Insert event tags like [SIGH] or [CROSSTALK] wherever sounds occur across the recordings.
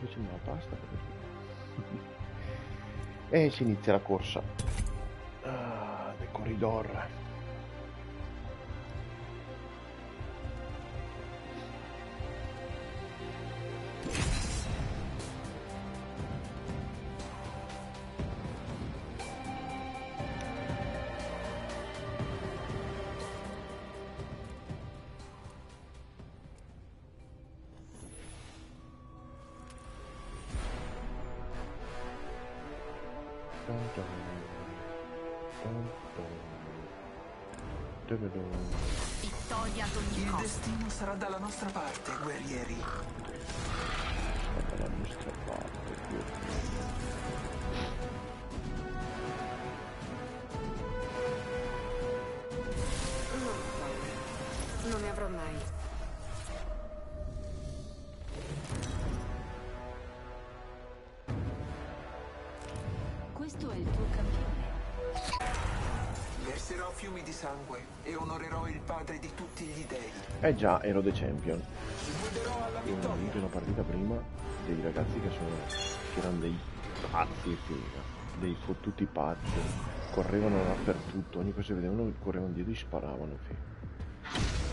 facendo la pasta e si inizia la corsa. Ah, del corridor dalla nostra parte, guerrieri. dalla nostra parte Non ne avrò mai. Questo è il tuo campione. Verserò fiumi di sangue e onorerò il padre di tutti gli dei. eh già ero the champion. Io ho vinto una partita prima dei ragazzi che sono che erano dei pazzi figa dei fottuti pazzi. Correvano dappertutto. Ogni cosa che vedevano correvano dietro e sparavano figa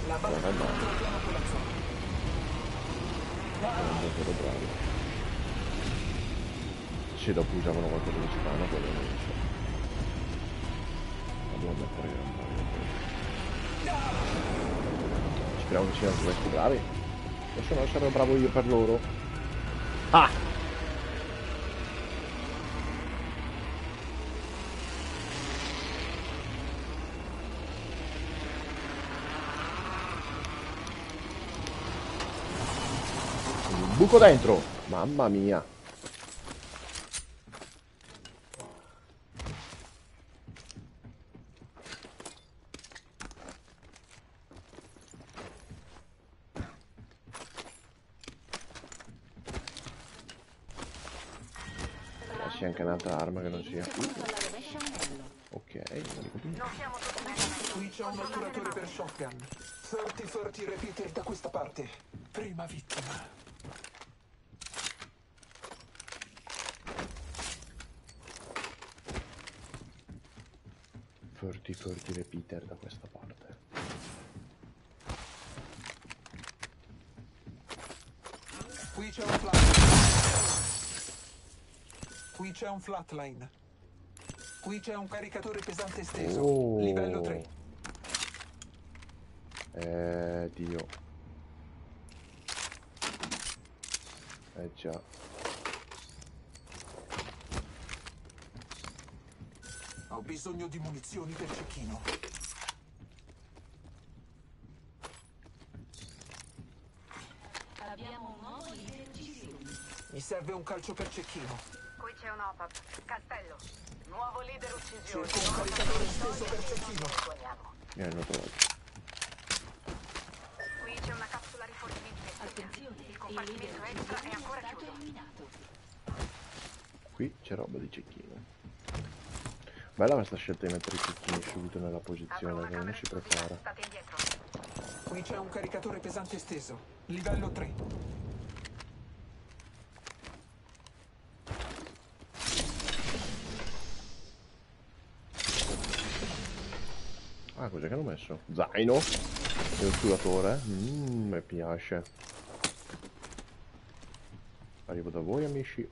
La Vabbè, battaglia no. contro la popolazione. erano davvero bravi. Se dopo usavano qualcosa di strano quello non lo so. Devo mettere erano bravi speriamo che siano questi bravi e se no sarò bravo io per loro. Ah! Buco dentro. Mamma mia Eh, un'altra arma che non sia ok. Qui c'è un otturatore per shotgun. 30-30 repeater da questa parte. Prima vittima. Forti forti repeater da questa parte Qui c'è un flatline. Qui c'è un flatline. Qui c'è un caricatore pesante esteso. Oh. Livello 3. Eh, Dio. Eh già. Ho bisogno di munizioni per cecchino. Abbiamo un nuovo leader. Mi serve un calcio per cecchino. Qui c'è un OPAP. Castello. Nuovo leader uccisione. Cerco un caricatore esteso per cecchino. Mi hanno trovato. Qui c'è una capsula rifornimento. Attenzione, Il compartimento extra è ancora chiuso. eliminato. Qui c'è roba di cecchino. Bella questa scelta di mettere i cecchini subito nella posizione che si esplosiva. prepara. Qui c'è un caricatore pesante esteso. Livello 3. Ah, cos'è che hanno messo? Zaino e otturatore. Mmm, mi piace. Arrivo da voi amici.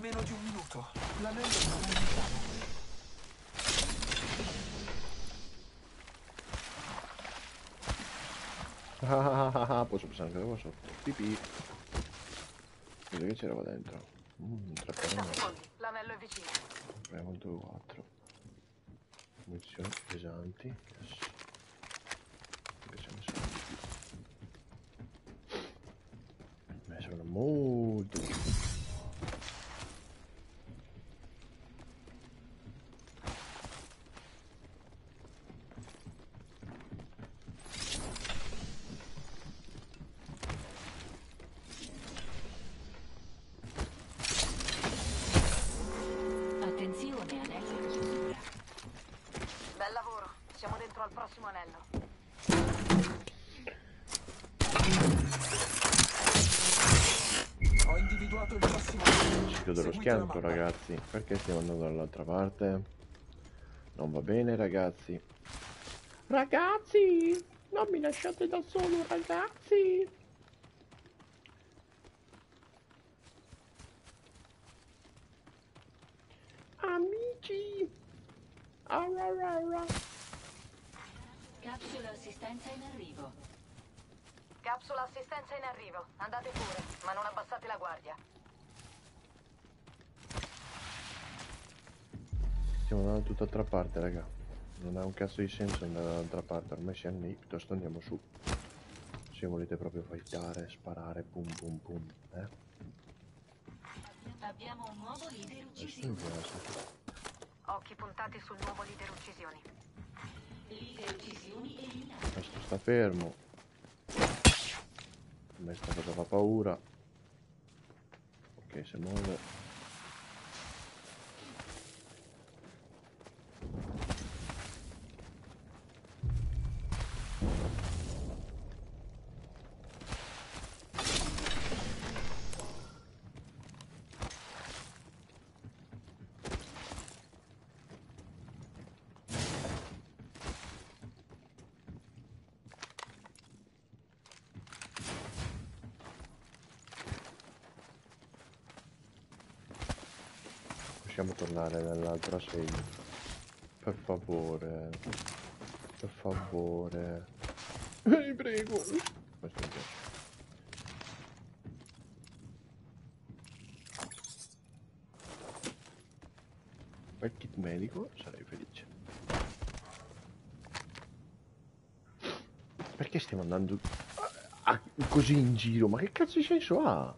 Meno di un minuto. L'anello non è lontano. Ah, ah, passare anche qua sotto. Pipì. Vedo che c'era qua dentro. Mmm. Secondi. L'anello è vicino. Abbiamo 2 4. Munizioni pesanti. Yes. Prossimo anello. Ho individuato il prossimo anello. Ci chiudo lo schianto ragazzi. Perché stiamo andando dall'altra parte? Non va bene ragazzi. Ragazzi! Non mi lasciate da solo ragazzi! Amici! Ararara. Capsula assistenza in arrivo. Capsula assistenza in arrivo. Andate pure, ma non abbassate la guardia. Stiamo andando da tutt'altra parte raga. Non ha un cazzo di senso andare dall'altra parte. Ormai siamo lì, piuttosto andiamo su. Se volete proprio fightare, sparare, pum pum pum. Eh? Abbiamo un nuovo leader Adesso piace. Occhi puntati sul nuovo leader uccisioni. Leader uccisioni eliminate. Questo sta fermo. A me sta cosa fa paura. Ok, si muove. Tornare nell'altra sede. Per favore. Per favore. Vi prego. Piace. Quel kit medico sarei felice. Perché stiamo andando così in giro? Ma che cazzo di senso ha?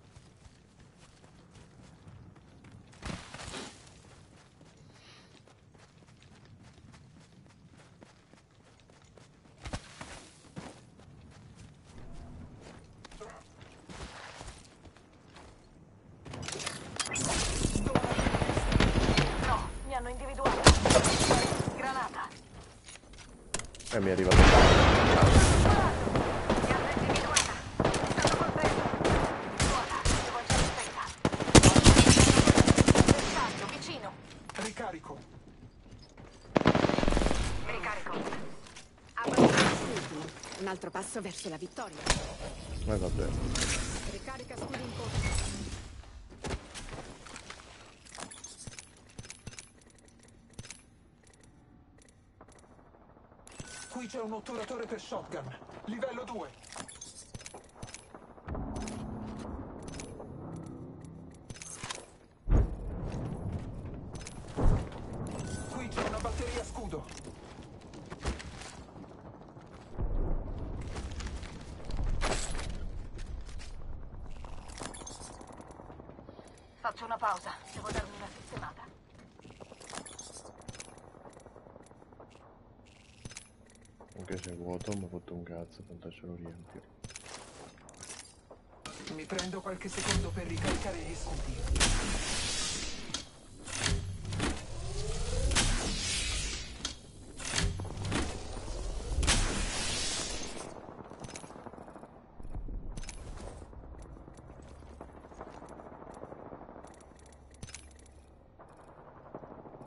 No, mi hanno individuato. Granata. E mi è arrivato. Mi hanno individuata. Mi stanno colpendo. Buona, devo essere spenta. Bersaglio, vicino. Ricarico. Mi ricarico. Un altro passo verso la vittoria. Eh vabbè. Ricarica scudi in corso. Otturatore per shotgun. Livello 2. Qui c'è una batteria scudo. Faccio una pausa. Devo darmi una sistemata. Anche se è vuoto, mi ha fatto un cazzo, tanto ce lo riempio. Mi prendo qualche secondo per ricaricare gli scudi.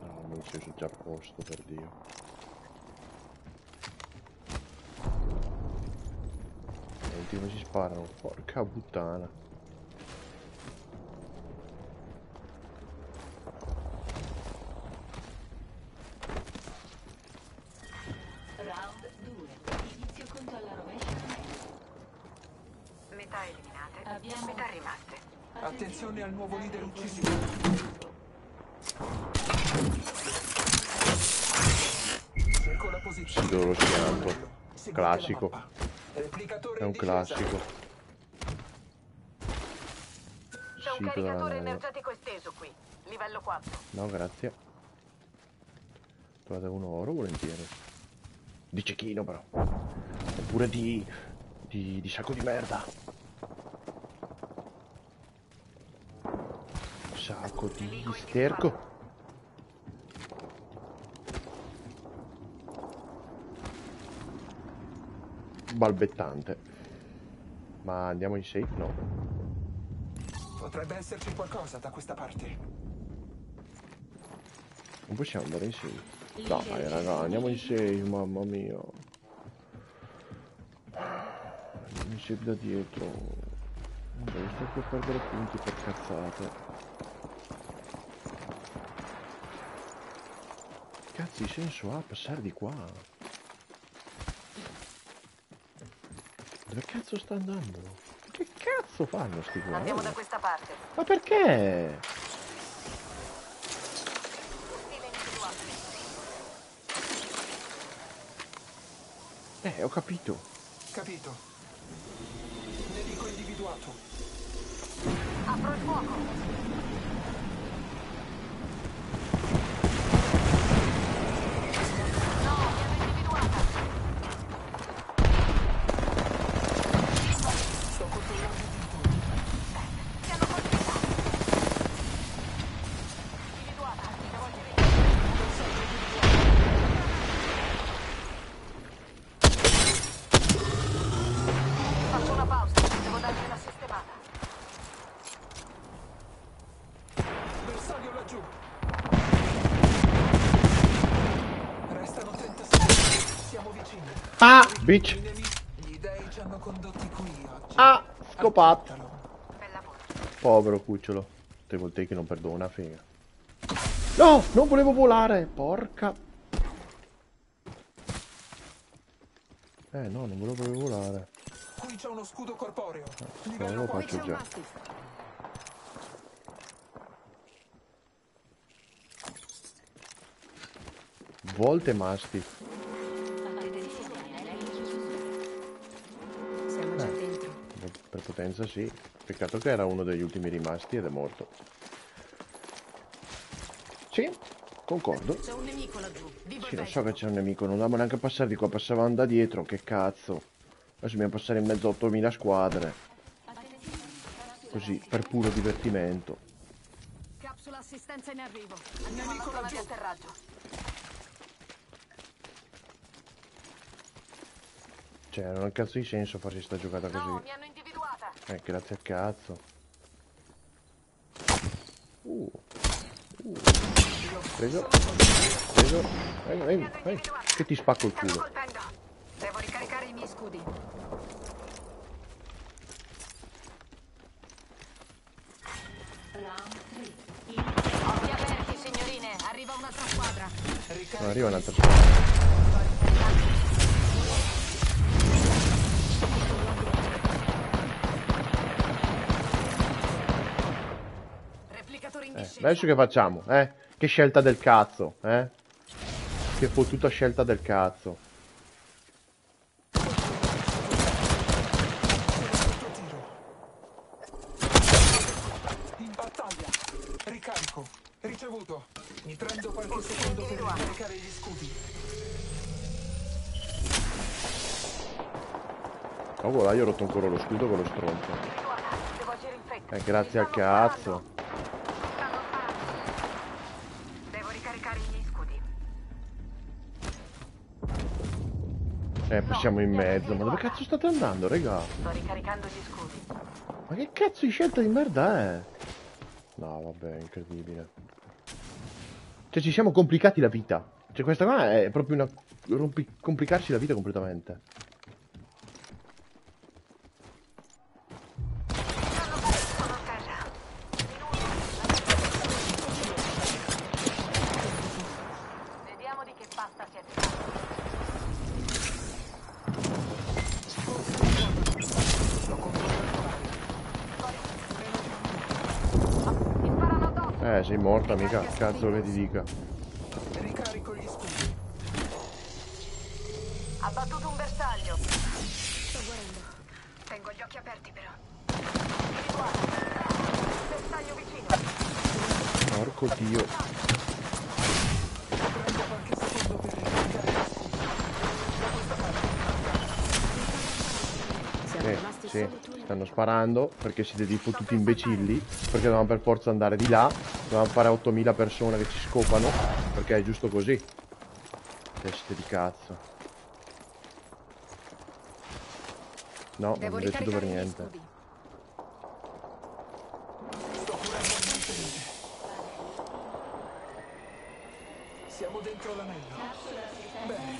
No, non si usa già a posto, per Dio. Senti come si sparano, porca puttana. Round 2. Inizio conto alla rovescia. Metà eliminate. Abbiamo- Metà rimaste. Attenzione al nuovo leader uccisione. Cerco la posizione. Classico. È un classico. Della nave. energetico esteso qui. Livello 4. No, grazie. Trovate uno oro volentieri. Di cecchino però. Oppure di, di, di sacco di merda. Sacco di sterco. balbettante. Ma andiamo in safe? No. Potrebbe esserci qualcosa da questa parte. Non possiamo andare in safe. Dai raga, andiamo in safe, mamma mia. Andiamo in safe da dietro. Dai, sto qui a perdere punti per cazzate. Cazzo, di senso ha passare di qua? Dove cazzo sta andando? Cazzo fanno sti qua? Andiamo da questa parte. Ma perché? Eh, ho capito. Capito. Nemico individuato. Apro il fuoco. Qui oggi. Ah, scopato. Povero cucciolo. Te vuol dire che non perdono una figa. No, non volevo volare. Porca. Eh no, non volevo volare. Qui c'è uno scudo corporeo. Non Livello lo 4. faccio già. Volte mastiff. Per potenza sì. Peccato che era uno degli ultimi rimasti ed è morto. Sì, concordo. C'è un nemico laggiù. Sì, lo so che c'è un nemico, non dobbiamo neanche passare di qua, passavamo da dietro, che cazzo. Adesso dobbiamo passare in mezzo a 8000 squadre. Così, per puro divertimento. Capsula assistenza in arrivo. Andiamo alla zona di atterraggio. Cioè, non ha un cazzo di senso farsi sta giocata No, così. mi hanno. Eh, grazie al cazzo. Uh. Uh. Preso. Preso. Vai, vai, vai. Che ti spacco il culo. Devo ricaricare i miei Scudi. occhi aperti, signorine. Arriva un'altra squadra. Non arriva un'altra squadra. Eh, adesso che facciamo? Eh? Che scelta del cazzo, eh? Che fottuta scelta del cazzo. Sotto tiro. In battaglia. Ricarico. Ricevuto. Mi prendo qualche secondo per ricaricare gli scudi. Oh, voilà, io ho rotto ancora lo scudo con lo stronzo. Eh, grazie al cazzo. Eh, passiamo in mezzo. Ma dove cazzo state andando, raga? Sto ricaricando gli scudi. Ma che cazzo di scelta di merda è? No, vabbè, incredibile. Cioè, ci siamo complicati la vita. Cioè, questa qua è proprio una... rompi- complicarci la vita completamente. Sono a terra. Vediamo di che pasta siete fatti. Mi sparano sei morta, mica. Cazzo che ti dica. Ricarico gli scudi. Ha battuto un bersaglio. Sto guarendo. Tengo gli occhi aperti però. Individuato. Bersaglio vicino. Porco dio. Prendo qualche secondo per ricaricare gli scudi. Da questa parte. Siamo Eh, rimasti sì, solo tu e stanno sparando perché siete dei fottuti imbecilli. Perché dovevamo per forza andare di là. Dovevamo fare 8000 persone che ci scopano. Perché è giusto così. Teste di cazzo. No, non Devo mi è piaciuto per niente. scudi. Sto curando il mantenere. Siamo dentro l'anello. Bene.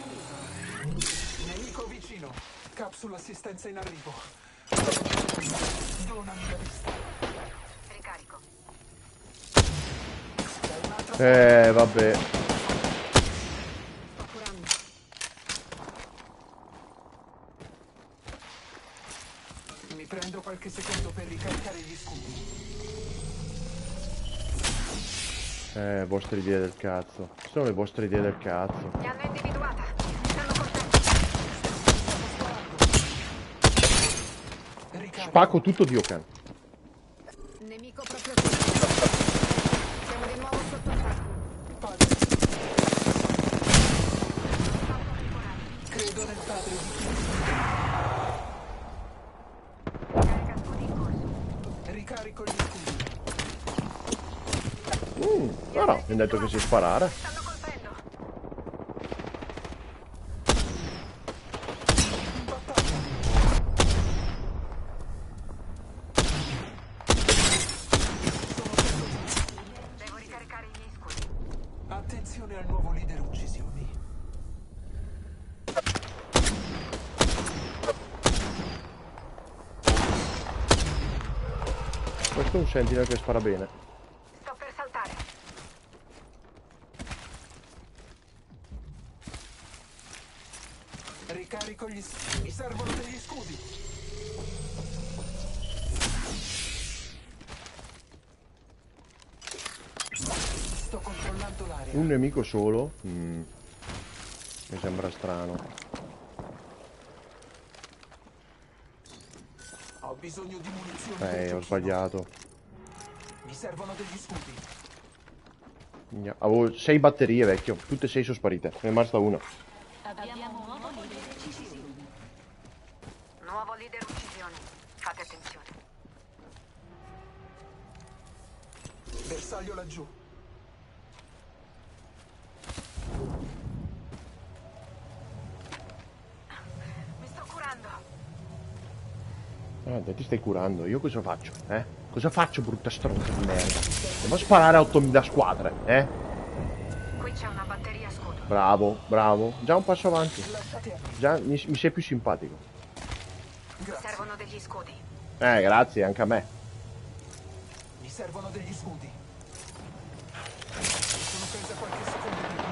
Nemico vicino. Capsula assistenza in arrivo. Eh, vabbè. Mi prendo qualche secondo per ricaricare gli scudi. Eh, vostre idee del cazzo. Sono le vostre idee del cazzo. Mi hanno individuata. Stanno colpendo. Ricarico. Spacco tutto Diokan. Nemico proprio. Siamo di nuovo sotto attacco. Credo nel padre di corso. Ricarico gli scudi. Mm, no, mi ha detto che si sparare. Stanno colpendo. In battaglia. Devo ricaricare gli scudi. Attenzione al nuovo leader uccisioni. Questo è un sentinel che spara bene. Sto per saltare. Ricarico gli scudi. Mi servono degli scudi. Sto controllando l'area. Un nemico solo? Mm, mi sembra strano. Ho bisogno di munizioni. Eh, ho sbagliato. Degli scudi. Migna- Avevo sei batterie, vecchio. Tutte e sei sono sparite. Ne è rimasta una. Abbiamo un nuovo leader decisivo. Nuovo leader uccisioni. Fate attenzione. Bersaglio laggiù. Mi sto curando. Ah, te ti stai curando. Io cosa faccio? Eh? Cosa faccio, brutta stronza di merda? Devo sparare a 8000 squadre, eh? Qui c'è una batteria scudo. Bravo, bravo. Già un passo avanti. A. Già mi, mi sei più simpatico. Mi Grazie. servono degli scudi. Eh, grazie, anche a me. Mi servono degli scudi. Sono presa qualche secondo per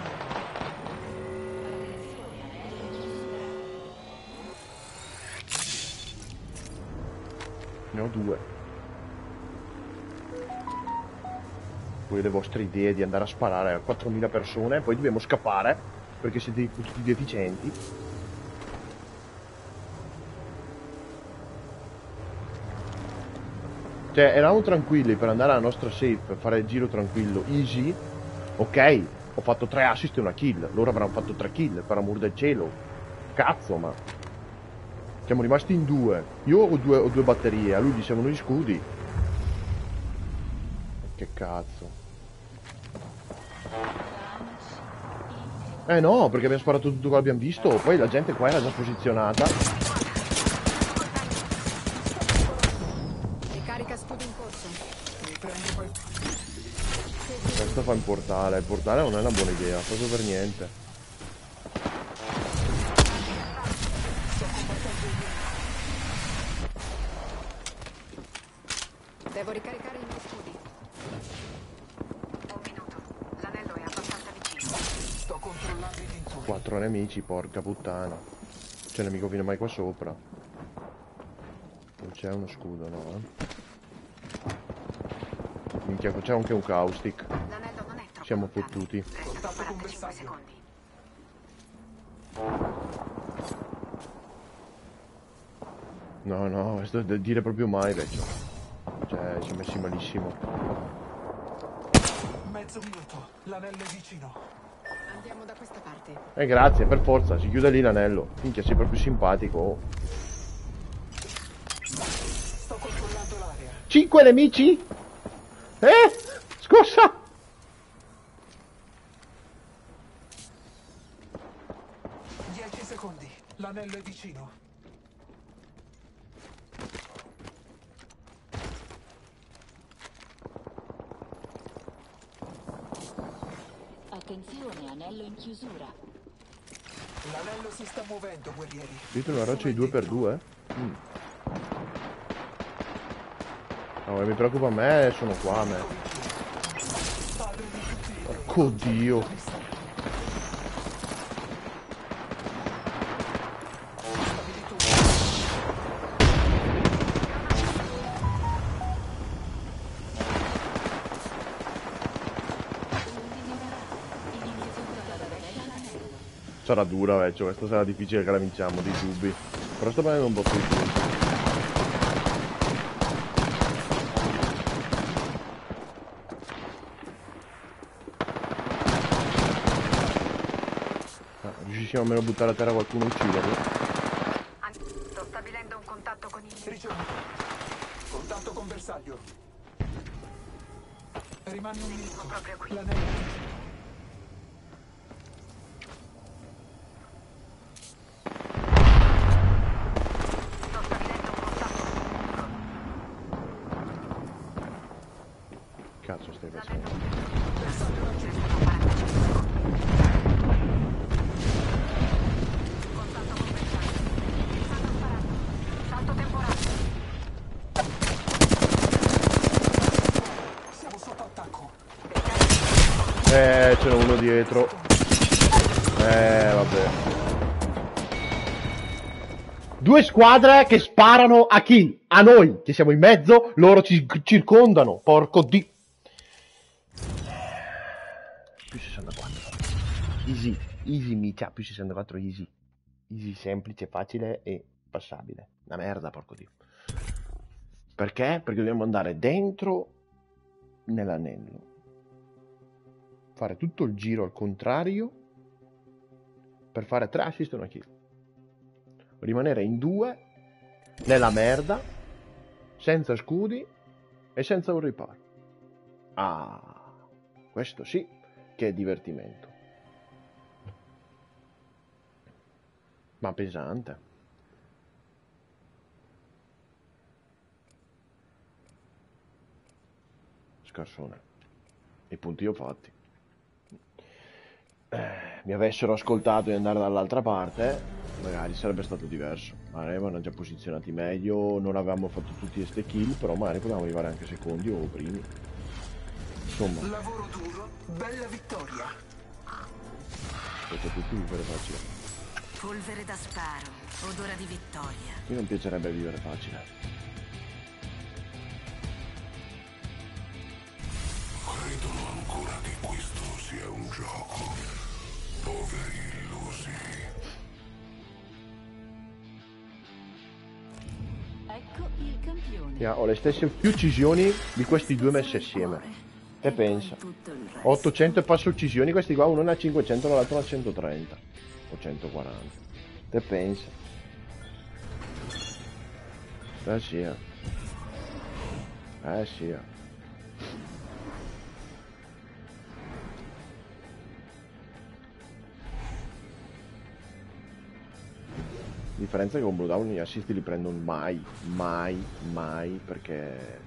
Ne ho due. Poi le vostre idee di andare a sparare a 4.000 persone, poi dobbiamo scappare perché siete tutti deficienti. Cioè, eravamo tranquilli per andare alla nostra safe, fare il giro tranquillo, easy. Ok, ho fatto tre assist e una kill. Loro avranno fatto tre kill, per amor del cielo. Cazzo, ma... Siamo rimasti in due. Io ho due, ho due batterie, a lui gli servono gli scudi. Che cazzo. Eh no, perché abbiamo sparato tutto quello che abbiamo visto. Poi la gente qua era già posizionata. Questo fa il portale. Il portale non è una buona idea, proprio per niente. Devo ricaricare Quattro nemici, porca puttana. C'è un nemico viene mai qua sopra. Non c'è uno scudo, no? eh? Minchia, c'è anche un caustic. È Siamo fottuti. Restano Contatto con 45 bersaglio. secondi. No, no, questo da dire proprio mai, vecchio. Cioè, è messi malissimo. Mezzo minuto. L'anello è vicino. Parte. Eh, grazie, per forza, si chiude lì l'anello. Minchia, sei proprio simpatico. oh. Sto controllando l'area. Cinque nemici? Eh? Scossa! Dieci secondi. L'anello è vicino. Attenzione, anello in chiusura. L'anello si sta muovendo, guerrieri. Dite una roccia di 2x2? Mm. No, mi preoccupa a me, sono qua a me. Porco dio. Sarà dura, vecchio, questa sarà difficile che la vinciamo, dei dubbi. Però sto prendendo un botto di punti. Ah, riuscissimo almeno a buttare a terra qualcuno e ucciderlo. Dietro. Eh, vabbè. Due squadre che sparano a chi? A noi, che siamo in mezzo, loro ci circondano. Porco di... Più 64. Easy, easy micia, più 64 easy. Easy, semplice, facile e passabile. Una merda, porco dio. Perché? Perché dobbiamo andare dentro nell'anello fare tutto il giro al contrario per fare tre assist e una kill. Rimanere in due nella merda, senza scudi e senza un riparo. Ah, questo sì che è divertimento. Ma pesante. Scarsone. I punti io fatti eh, mi avessero ascoltato di andare dall'altra parte, magari sarebbe stato diverso. Magari avevano già posizionati meglio, non avevamo fatto tutti queste kill, però magari potevamo arrivare anche secondi o primi. Insomma, Lavoro duro, bella vittoria. potete tutti vivere facile. Polvere da sparo, odore di vittoria. Mi non piacerebbe vivere facile. Credono ancora che questo sia un gioco. Poveri illusi. Ecco il campione. Yeah, ho le stesse più uccisioni di questi due messi assieme. E pensa. Tutto il resto. 800 e passa uccisioni, questi qua uno ne ha 500 l'altro ne ha 130 o 140. Te pensa. Eh sì. Eh, eh Differenza è che con Blue Down gli assist li prendo mai, mai, mai perché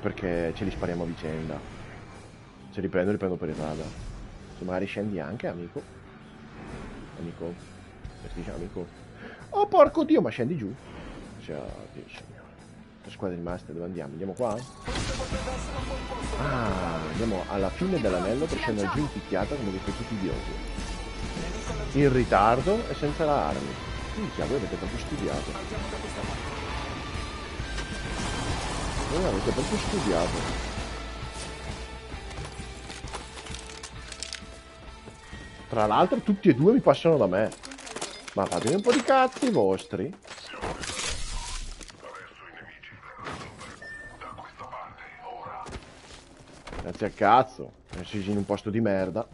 perché ce li spariamo a vicenda. Se li prendo li prendo per errada. Se magari scendi anche, amico. Amico. Per dice amico. Oh porco dio, ma scendi giù. Cioè, Dio signore. La squadra di master dove andiamo? Andiamo qua? Ah, andiamo alla fine dell'anello per scendere giù in picchiata come dei tutti idioti. In ritardo e senza la armi. Minchia, voi avete proprio studiato. Voi avete proprio studiato. Tra l'altro tutti e due mi passano da me. Ma fatemi un po' di cazzi vostri. Grazie al cazzo. Messi in un posto di merda.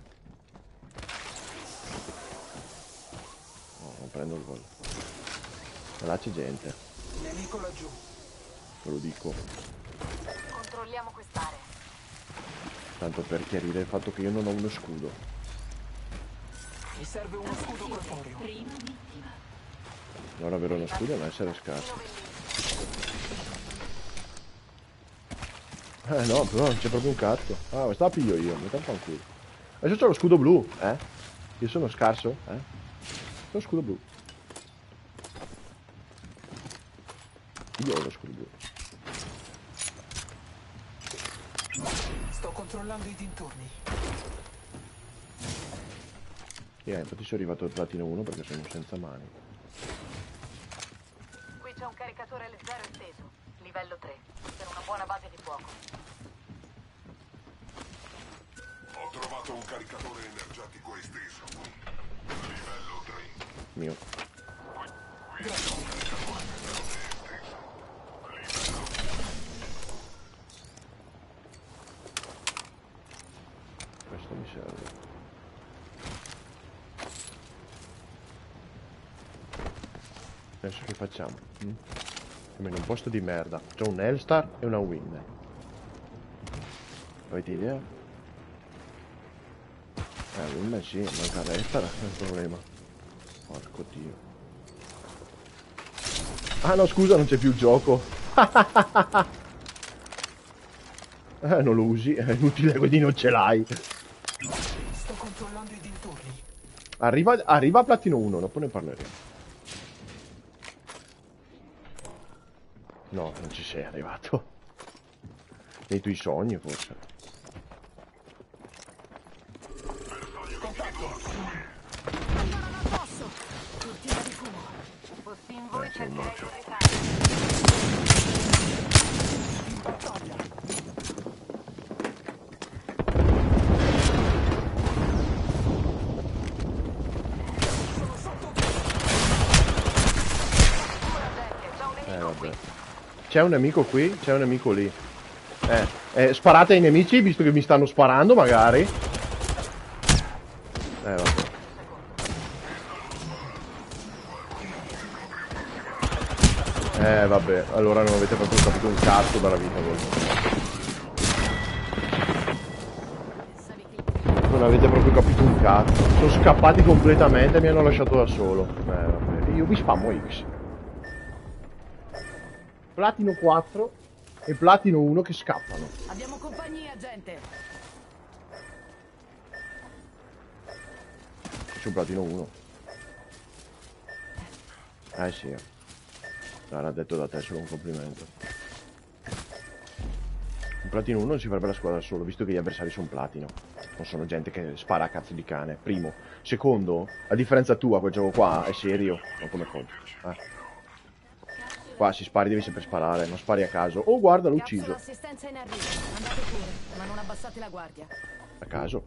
No, non prendo il gol. Ma là c'è gente. Nemico laggiù. Te lo dico. Controlliamo quest'area. Tanto per chiarire il fatto che io non ho uno scudo. Mi serve uno scudo corporeo. Prima vittima. Non avere uno scudo è essere scarso. Eh no, però non c'è proprio un cazzo. Ah, questa la piglio io, mi tanto fanculo. Adesso c'ho lo scudo blu, eh? Io sono scarso, eh? Lo scudo blu. Io lo scudo blu. Sto controllando i dintorni. Eh, infatti sono arrivato al platino 1 perché sono senza mani. Qui c'è un caricatore leggero esteso, livello 3, per una buona base di fuoco. Ho trovato un caricatore energetico esteso. Livello 3. Mio. Questo mi serve. Adesso che facciamo? Mm? Siamo in un posto di merda. C'ho un Hellstar e una Win. Avete idea? Eh, Win sì, manca l'Hellstar, è il problema. Porco dio. Ah no, scusa, non c'è più il gioco. [LAUGHS] eh, non lo usi, è inutile, quindi non ce l'hai. Sto controllando i dintorni. Arriva, arriva a platino 1, dopo ne parleremo. No, non ci sei arrivato. Nei tuoi sogni, forse. Non posso! Cortina di fumo. Fossi in voi Eh, cercherei morto. di uricare. Eh, vabbè. C'è un nemico qui, c'è un nemico lì. Eh, eh, sparate ai nemici, visto che mi stanno sparando, magari. Eh, vabbè. Eh, vabbè, allora non avete proprio capito un cazzo dalla vita voi. Non avete proprio capito un cazzo. Sono scappati completamente e mi hanno lasciato da solo. Eh, vabbè. Io vi spammo X. Platino 4 e Platino 1 che scappano. Abbiamo compagnia, gente! Su Platino 1. Eh sì. L'ha detto da te, solo un complimento. Un Platino 1 si farebbe la squadra da solo, visto che gli avversari sono Platino. Non sono gente che spara a cazzo di cane. Primo. Secondo, a differenza tua, quel gioco qua è serio. Non come conto. Eh. Qua si spari, devi sempre sparare, non spari a caso. Oh, guarda, l'ho ucciso. Non. A caso.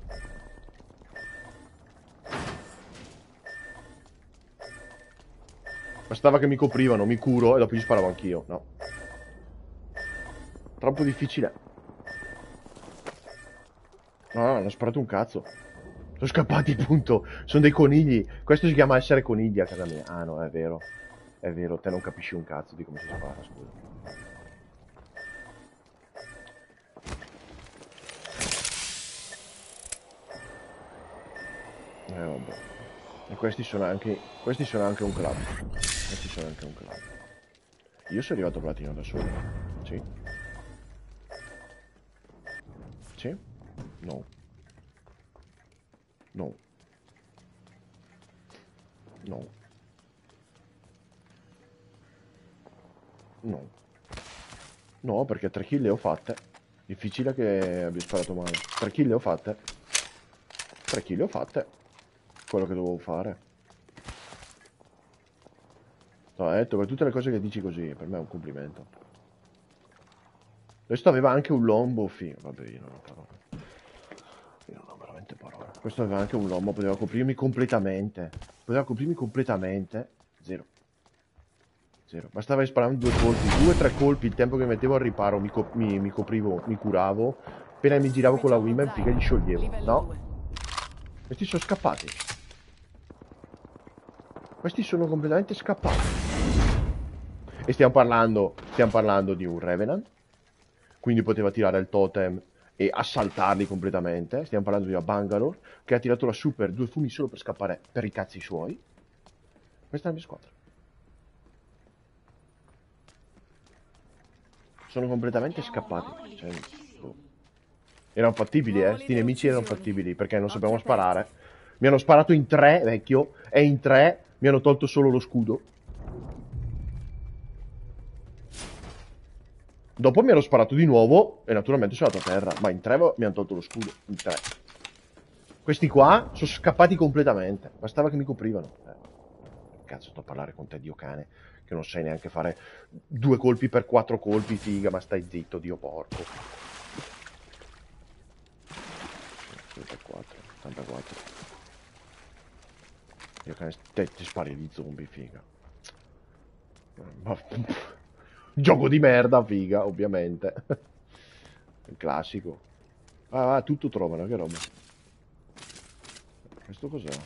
Bastava che mi coprivano, mi curo e dopo gli sparavo anch'io. No. Troppo difficile. No, no, hanno sparato un cazzo. Sono scappati, [LAUGHS] punto. Sono dei conigli. Questo si chiama essere conigli a casa mia. Ah, no, è vero. È vero, te non capisci un cazzo di come si spara, scusa. Eh vabbè. E questi sono anche. Questi sono anche un club. Questi sono anche un club. Io sono arrivato platino da solo. Sì. Sì? No. No. No. No. No, perché 3 kill le ho fatte. Difficile che abbia sparato male. 3 kill le ho fatte. 3 kill le ho fatte. Quello che dovevo fare. No, detto, per tutte le cose che dici così, per me è un complimento. Questo aveva anche un lombo fi- Vabbè, io non ho parole. Io non ho veramente parole. Questo aveva anche un lombo, poteva coprirmi completamente. Poteva coprirmi completamente. Zero. Zero. Bastava che sparavano due colpi, due o tre colpi, il tempo che mettevo al riparo, mi, co- mi- mi coprivo, mi curavo. Appena mi giravo con la Wiman, figa, gli scioglievo. No? 2. Questi sono scappati. Questi sono completamente scappati. E stiamo parlando, stiamo parlando di un Revenant. Quindi poteva tirare il totem e assaltarli completamente. Stiamo parlando di una Bangalore che ha tirato la super due fumi solo per scappare per i cazzi suoi. Questa è la mia squadra. Sono completamente scappati. Cioè, Erano fattibili, eh. Sti nemici erano fattibili perché non sapevamo sparare. Mi hanno sparato in tre, vecchio, e in tre mi hanno tolto solo lo scudo. Dopo mi hanno sparato di nuovo e naturalmente sono andato a terra. Ma in tre mi hanno tolto lo scudo. In tre. Questi qua sono scappati completamente. Bastava che mi coprivano. Eh. Cazzo, sto a parlare con te, dio cane. Che non sai neanche fare due colpi per quattro colpi, figa, ma stai zitto, dio porco. 84, 84. Dio cane, te ti spari di zombie, figa. Ma... Gioco di merda, figa, ovviamente. [LAUGHS] Il classico. Ah, ah, tutto trovano, che roba. Questo cos'è?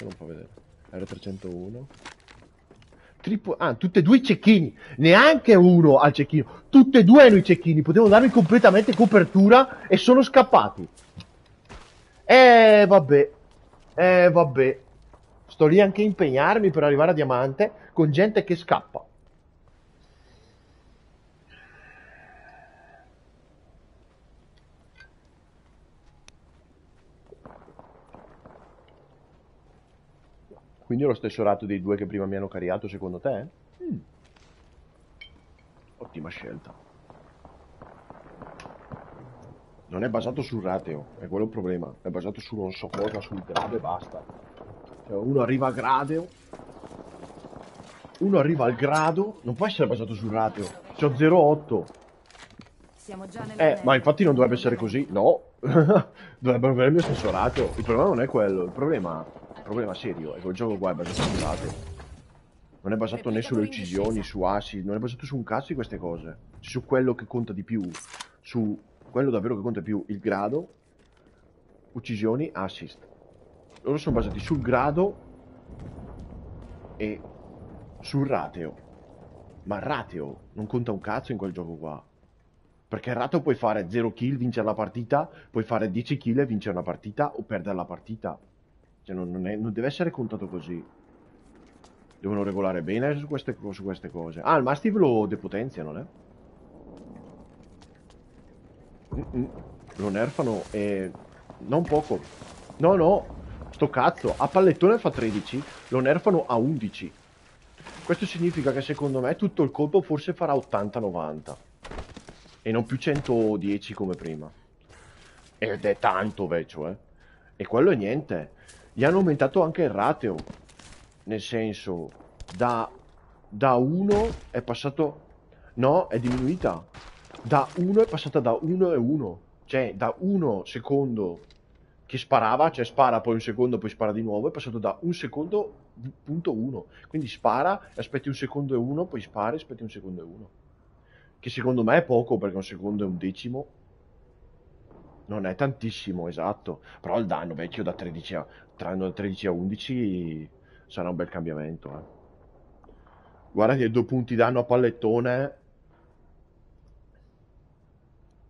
Non fa vedere. R301. Triplo... Ah, tutte e due i cecchini. Neanche uno al cecchino. Tutte e due hanno i cecchini. Potevano darmi completamente copertura e sono scappati. Eh, vabbè. Eh, vabbè. Sto lì anche a impegnarmi per arrivare a diamante con gente che scappa. Quindi è lo stesso ratio dei due che prima mi hanno cariato, secondo te? Mm. Ottima scelta. Non è basato sul rateo, è quello il problema. È basato su non so cosa, sul grado e basta. Cioè, uno arriva a grado. Uno arriva al grado. Non può essere basato sul rateo. C'ho 0,8. Siamo già nella Eh, ma infatti non dovrebbe essere così. No. [LAUGHS] Dovrebbero avere il mio stesso ratio. Il problema non è quello. Il problema, problema serio è che il gioco qua è basato sul rateo. Non è basato né sulle uccisioni, su assi, non è basato su un cazzo di queste cose. Su quello che conta di più. Su quello davvero che conta di più. Il grado, uccisioni, assist. Loro sono basati sul grado e sul rateo. Ma rateo non conta un cazzo in quel gioco qua. Perché il rateo puoi fare 0 kill, vincere la partita, puoi fare 10 kill e vincere una partita o perdere la partita. Cioè non, non è- non deve essere contato così. Devono regolare bene su queste, su queste cose. Ah, il Mastiff lo depotenzia, non è? Mm-mm. Lo nerfano e... Non poco. No, no. Sto cazzo. A pallettone fa 13. Lo nerfano a 11. Questo significa che secondo me tutto il colpo forse farà 80-90. E non più 110 come prima. Ed è tanto vecchio, eh. E quello è niente. Gli hanno aumentato anche il rateo. Nel senso, da, da 1 è passato... No, è diminuita. Da 1 è passata da 1 e 1. Cioè, da 1 secondo che sparava, cioè spara poi un secondo, poi spara di nuovo, è passato da un secondo punto 1. Quindi spara, aspetti un secondo e 1, poi spara, aspetti un secondo e 1. Che secondo me è poco, perché un secondo è un decimo. Non è tantissimo, esatto. Però il danno vecchio da 13 a, da 13 a 11 sarà un bel cambiamento. Eh. Guarda che due punti danno a pallettone.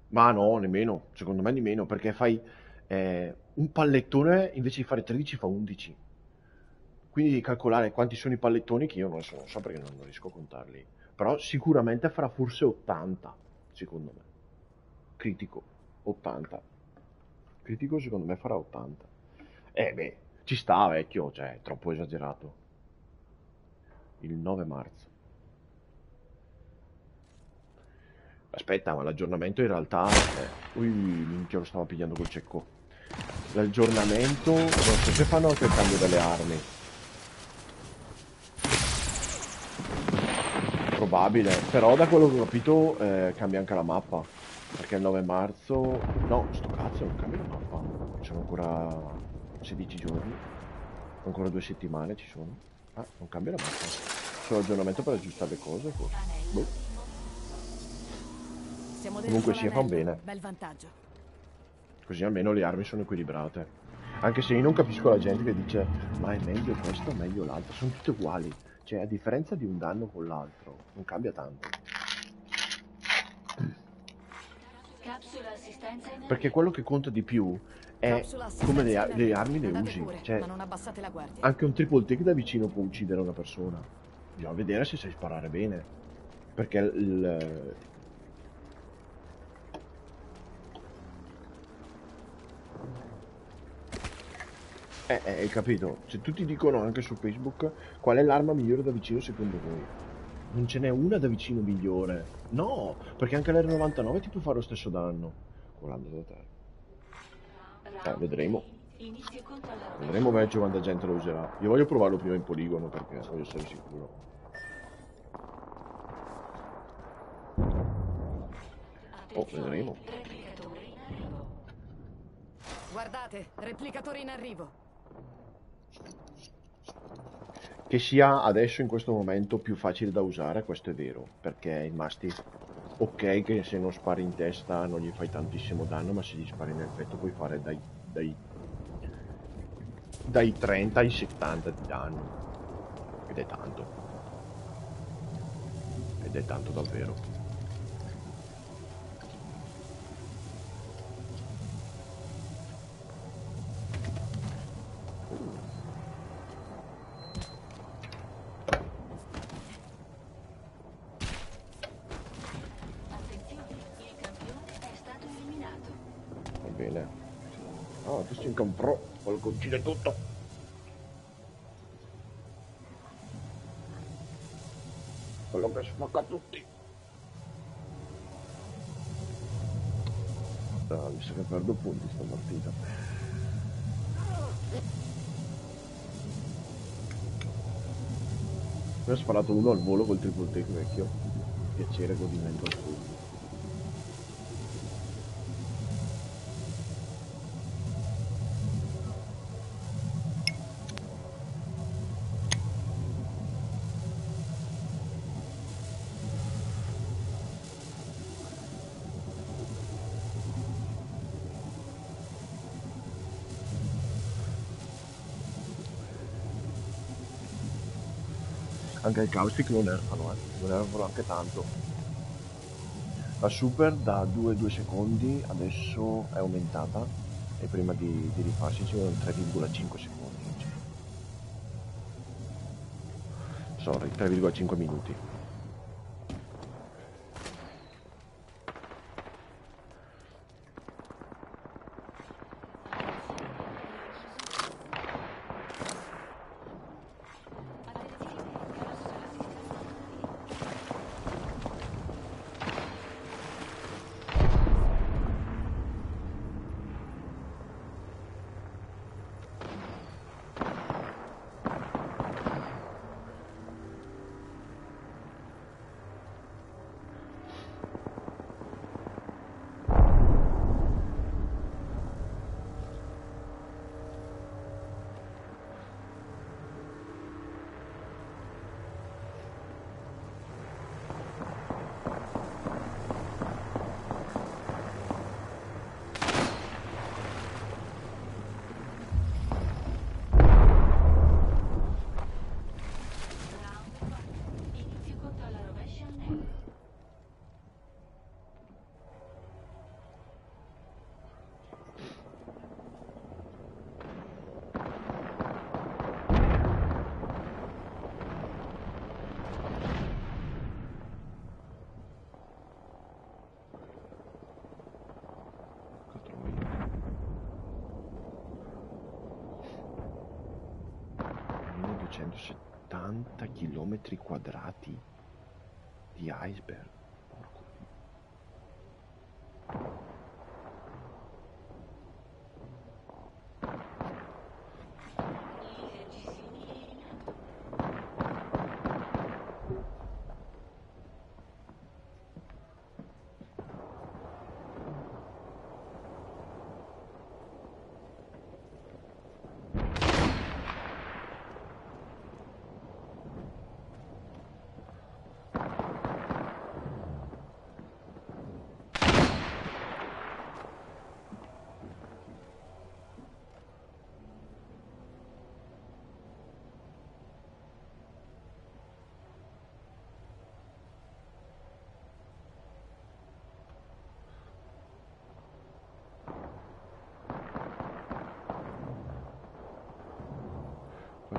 Ma no, nemmeno. Secondo me nemmeno. Perché fai eh, un pallettone invece di fare 13 fa 11. Quindi calcolare quanti sono i pallettoni, che io non so, non so perché non riesco a contarli. Però sicuramente farà forse 80, secondo me. Critico, 80. Critico secondo me farà 80. Eh beh, ci sta vecchio, cioè è troppo esagerato. Il 9 marzo. Aspetta, ma l'aggiornamento in realtà... Eh, ui, minchia, lo stavo pigliando col cecco. L'aggiornamento... Non so se fanno anche il cambio delle armi. Probabile, però da quello che ho capito eh, cambia anche la mappa. Perché il 9 marzo... No, sto cazzo, non cambia la mappa. Ci sono ancora 16 giorni. Ancora due settimane ci sono. Ah, non cambia la mappa. Solo aggiornamento per aggiustare le cose. Boh. Comunque sia, fa l'anello. bene. Bel vantaggio. Così almeno le armi sono equilibrate. Anche se io non capisco la gente che dice ma è meglio questo o meglio l'altro. Sono tutte uguali. Cioè, a differenza di un danno con l'altro, non cambia tanto. Perché quello che conta di più è come le, le armi le usi. Cioè, anche un triple take da vicino può uccidere una persona. Bisogna vedere se sai sparare bene. Perché il... Eh, eh, capito? Se tutti dicono anche su Facebook qual è l'arma migliore da vicino secondo voi. Non ce n'è una da vicino migliore. No, perché anche l'R99 ti può fare lo stesso danno. Volando da te. Eh, vedremo. Vedremo invece quanta gente lo userà. Io voglio provarlo prima in poligono perché voglio essere sicuro. Oh, vedremo. Guardate, replicatori in arrivo. Che sia adesso in questo momento più facile da usare, questo è vero, perché il masti ok che se non spari in testa non gli fai tantissimo danno, ma se gli spari nel petto puoi fare dai, dai, dai 30 ai 70 di danno. Ed è tanto. Ed è tanto davvero. Attenzione, il campione è stato eliminato. Va bene. Ah, adesso incontrò uccidere tutto. Quello che spacca tutti. Ah, mi sa che perdo punti sta partita. Mi ho sparato uno al volo col triple take vecchio. Piacere, godimento al full. Anche il caustic lo nerfano, eh. lo nerfano anche tanto. La super da 2-2 secondi adesso è aumentata e prima di, di rifarsi ci vogliono 3,5 secondi. Sorry, 3,5 minuti. Round 4. Inizio conto alla rovescia. Ecco. Porca troia. 1270 km quadrati di iceberg.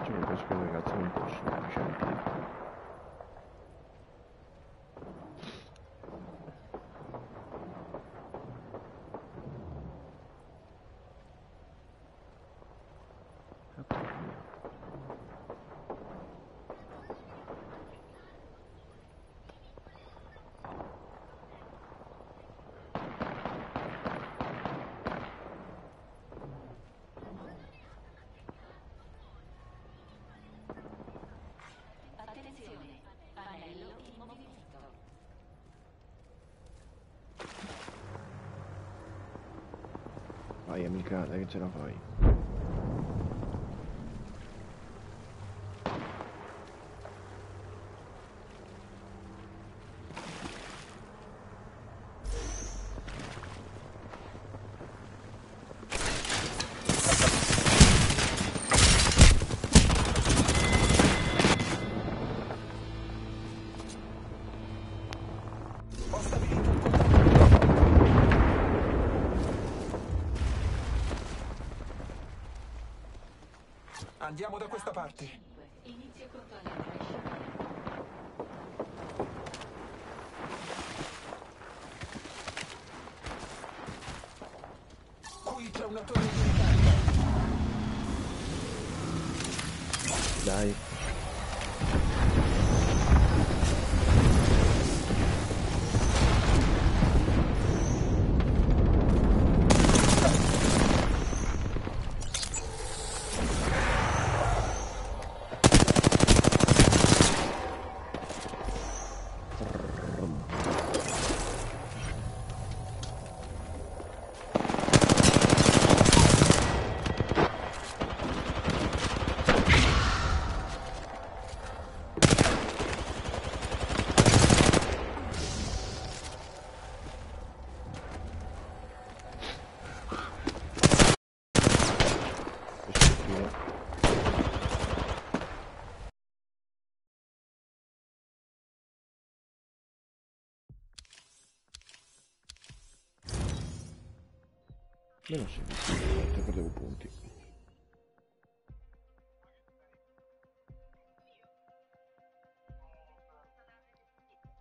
Faccio una cosa che i ragazzi non possono lasciare in piedi. Vai amica, dai che ce la fai. Andiamo da questa parte. Inizio controllo operation. Qui c'è una torre di ricarica. Dai. Che schifino. Meno 16, perdevo punti.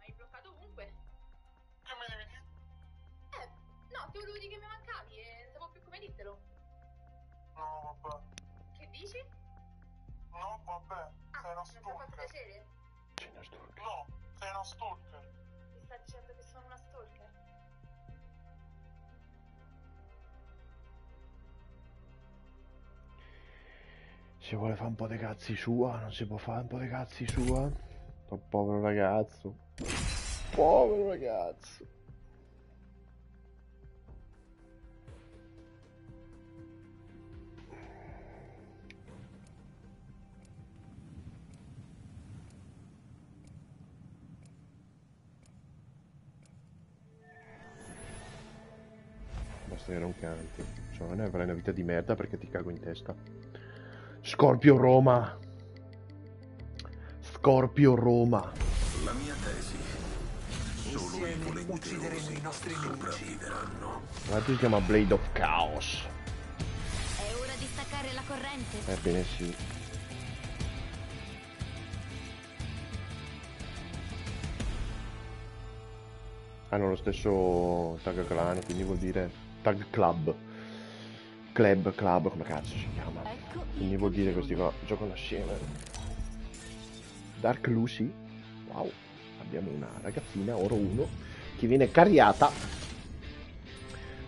hai bloccato ovunque. Che me devi dire? Eh, no, ti volevo dire che mi mancavi e non sapevo più come dirtelo. No, vabbè. Che dici? No, vabbè. Ah, Sei una non ti ha fatto stalker. piacere? Una stalker. No, sei una stalker. Mi sta dicendo che sono una stalker? Se vuole fare un po' di cazzi sua, non si può fare un po' di cazzi sua? Oh, povero ragazzo. Povero ragazzo. Basta che non canti. Cioè, non avrai una vita di merda perché ti cago in testa. Scorpio Roma. Scorpio Roma. La mia tesi. Solo i Insieme uccideremo volenterosi i nostri nemici. sopravviveranno. L'altro si chiama Blade of Chaos. È ora di staccare la corrente. Ebbene sì. Hanno lo stesso tag clan, quindi vuol dire tag club. Club, club, come cazzo si chiama. Ecco Quindi vuol dire che questi qua giocano assieme. Dark Lucy. Wow. Abbiamo una ragazzina, oro 1, che viene carriata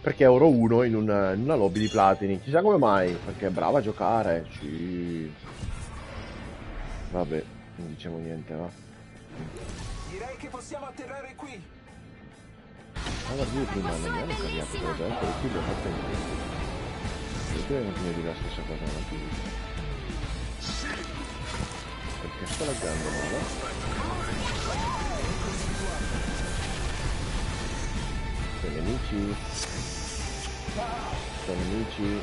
perché è oro 1 in una, in una lobby di platini. Chissà come mai, perché è brava a giocare. Sì. Vabbè, non diciamo niente, va. Direi che possiamo atterrare qui. Ma guarda, io prima non mi hanno carriato, però adesso qui l'ho fatto in Io devo continuare a dire la stessa cosa avanti. Perché sto laggando male. Sono nemici. Sono nemici.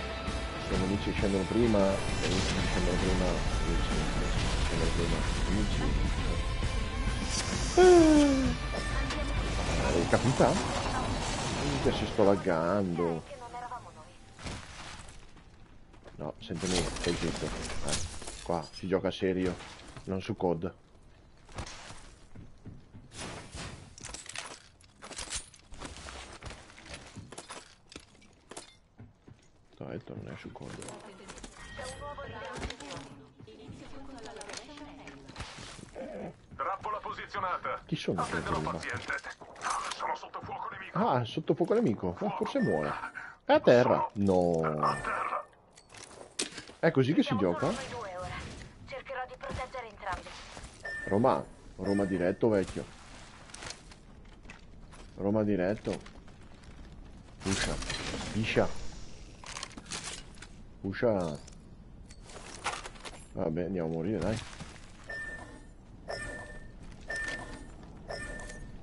Sono nemici scendono prima. Nemici scendono prima. Nemici scendono prima. Nemici. Ah, Hai capita? Minchia sto laggando. Che non eravamo noi. No, sentimi, stai zitto. Eh, qua si gioca serio, non su COD. Detto, non è su COD. Trappola posizionata. Chi sono qua? paziente. Sono sotto fuoco nemico. Ah, sotto fuoco nemico. Ah, forse muore. È a terra. No. A terra. È così che si gioca? Cercherò di proteggere entrambi. Roma. Roma diretto, vecchio. Roma diretto. Piscia. Piscia. Uscia. Vabbè, andiamo a morire, dai.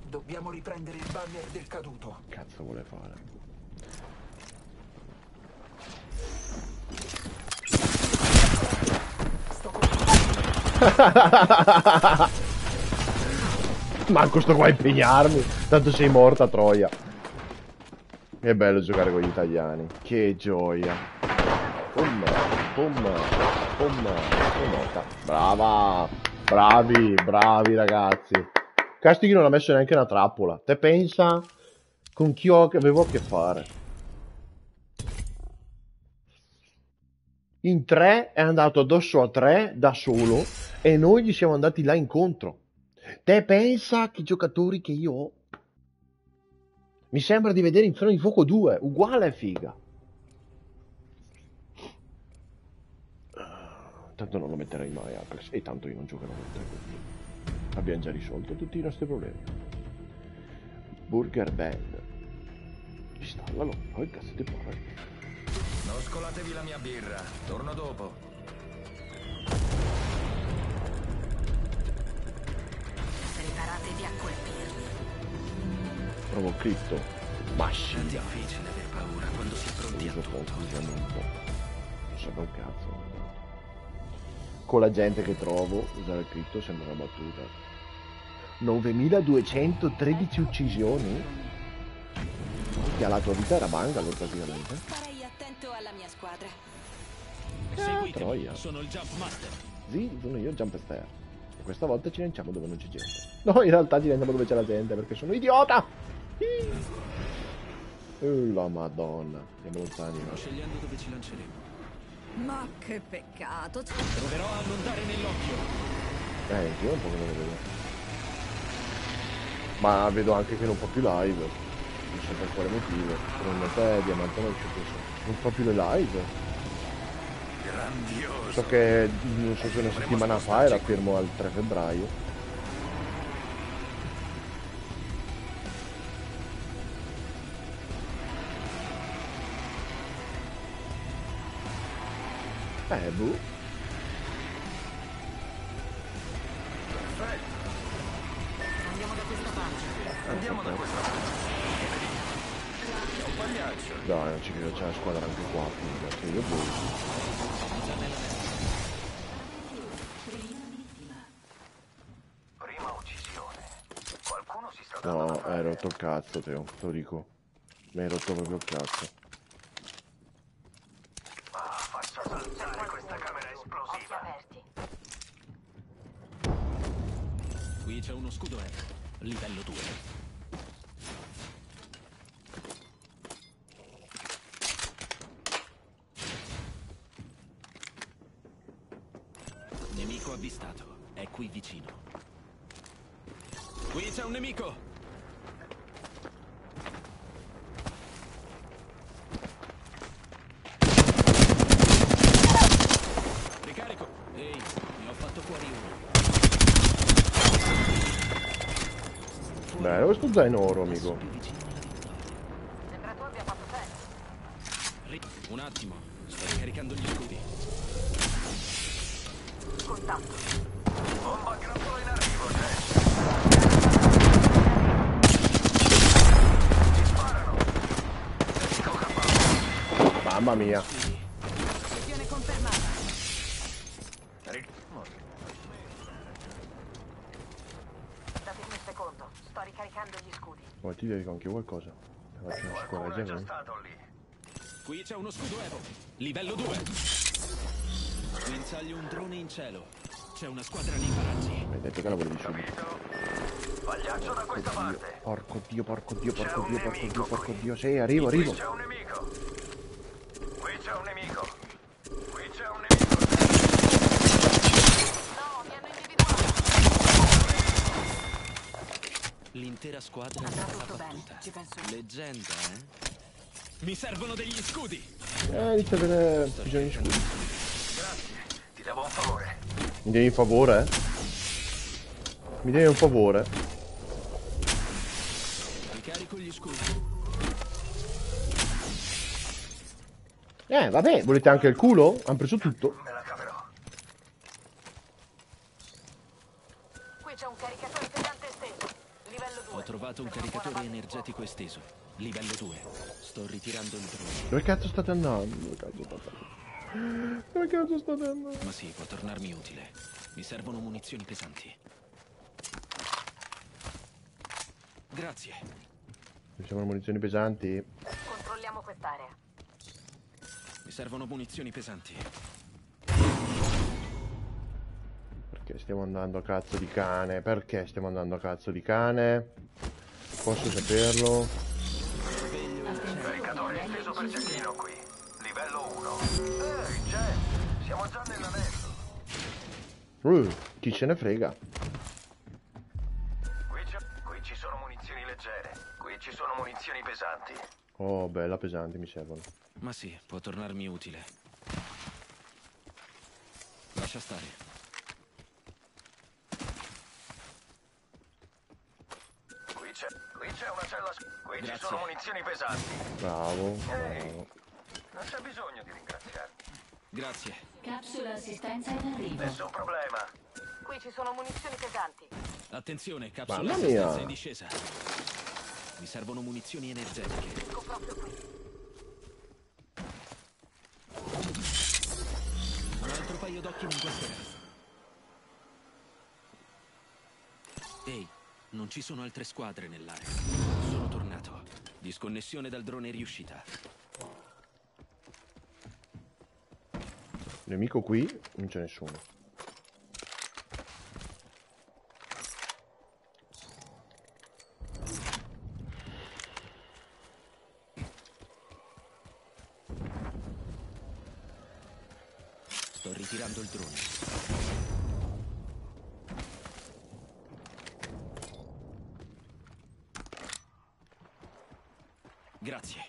Dobbiamo riprendere il banner del caduto. Cazzo vuole fare? [LAUGHS] Manco sto qua a impegnarmi. Tanto sei morta, Troia. È bello giocare con gli italiani. Che gioia. Pum, pum, pum, pumota. Brava. Bravi, bravi ragazzi. Castighi non ha messo neanche una trappola. Te pensa con chi ho, avevo a che fare. In tre è andato addosso a tre da solo e noi gli siamo andati là incontro. Te pensa che giocatori che io ho? Mi sembra di vedere Inferno di Fuoco 2, uguale figa. Ah, Tanto non lo metterei mai Apex e tanto io non giocherò con te abbiamo già risolto tutti i nostri problemi. Burger Band. Installalo, poi cazzo ti pare. Non scolatevi la mia birra, torno dopo. Preparatevi a colpirmi. Provo cripto. È Massi. difficile aver paura quando si è pronti a Uso tutto. confusionamento. Non sembra un cazzo. Con la gente che trovo, usare il cripto sembra una battuta. 9213 uccisioni? Che la tua vita era Bangalore praticamente. Starei attento alla mia squadra. Ah, troia. Sono il Jump Master. Sì, sono io Jump Stair. Questa volta ci lanciamo dove non c'è gente. No, in realtà ci lanciamo dove c'è la gente perché sono idiota! Oh, la madonna. Siamo lontani, no? Scegliendo dove ci lanceremo. Ma che peccato. Proverò a non dare nell'occhio. Eh, anch'io un po' che non lo vedo. Ma vedo anche che non fa più live. Non so per quale motivo. Probabilmente Diamante non c'è più. Non fa più le live. Grandioso. So che non so se una settimana fa era fermo al 3 febbraio. Eh, boh. Andiamo da questa parte. Andiamo da questa parte. Dai, non ci credo, c'è la squadra anche qua. Che io boh. Prima uccisione. Qualcuno si sta No, hai rotto il cazzo, Teo, te lo dico. Mi hai rotto proprio il cazzo. Faccia saltare questa camera esplosiva. aperti. Qui c'è uno scudo F. Livello 2. Nemico avvistato. È qui vicino. Qui c'è un nemico! Ricarico! Ehi, ne ho fatto fuori uno. Beh, questo zaino oro, amico. Sembra tu abbia fatto. Ri- Un attimo, sto ricaricando gli scudi. Contatto. Bomba grappola in arrivo, Jess. Ci sparano. Capace. Mamma mia. Missione confermata. Ric- Datemi un secondo. Sto ricaricando gli scudi. Poi ti dedico anche qualcosa. Faccio una è già scoraggia. stato lì. Qui c'è uno scudo Evo. Livello 2. Guinzaglio un drone in cielo. C'è una squadra nei paraggi. Hai detto che la volevi subito. Pagliaccio da questa Dio, parte. porco dio, porco dio, porco dio, porco dio, porco dio. Sì, arrivo, arrivo. Qui c'è un nemico. Qui c'è un nemico. Qui c'è un nemico. No, mi hanno individuato. L'intera squadra è Andrà tutto bene, battuta. ci penso. Leggenda, eh? Mi servono degli scudi. Eh, inizia a avere bisogno di scudi. Ti devo un favore. Mi devi un favore, eh? Mi devi un favore? Ricarico gli scudi. Eh, vabbè, volete anche il culo? Hanno preso tutto. Me la caverò. Qui c'è un caricatore pesante esteso. Livello 2. Ho trovato un caricatore energetico esteso. Livello 2. Sto ritirando il drone. Dove cazzo state andando? Dove cazzo state andando? Dove cazzo state andando? Ma sì, può tornarmi utile. Mi servono munizioni pesanti. Grazie. Mi servono munizioni pesanti. Controlliamo quest'area. Mi servono munizioni pesanti. Perché stiamo andando a cazzo di cane? Perché stiamo andando a cazzo di cane? Posso saperlo? Caricatore esteso per cecchino qui. Livello 1. Ehi, Jen, siamo già nell'anello. Uh, chi se ne frega? Qui, qui ci sono munizioni leggere. Qui ci sono munizioni pesanti. Oh, bella pesante mi servono. Ma sì, può tornarmi utile. Lascia stare. Qui c'è, qui c'è una cella. Qui ci Grazie. sono munizioni pesanti. Bravo, bravo. Non c'è bisogno di ringraziarmi. Grazie. Capsula assistenza in arrivo. Nessun problema. Qui ci sono munizioni pesanti. Attenzione, capsula Mamma assistenza mia. in discesa. Mi servono munizioni energetiche. Ecco proprio qui. Un altro paio d'occhi mi guasterà. Ehi, non ci sono altre squadre nell'area. Sono tornato. Disconnessione dal drone riuscita. Nemico qui, non c'è nessuno. Sto ritirando il drone. Grazie.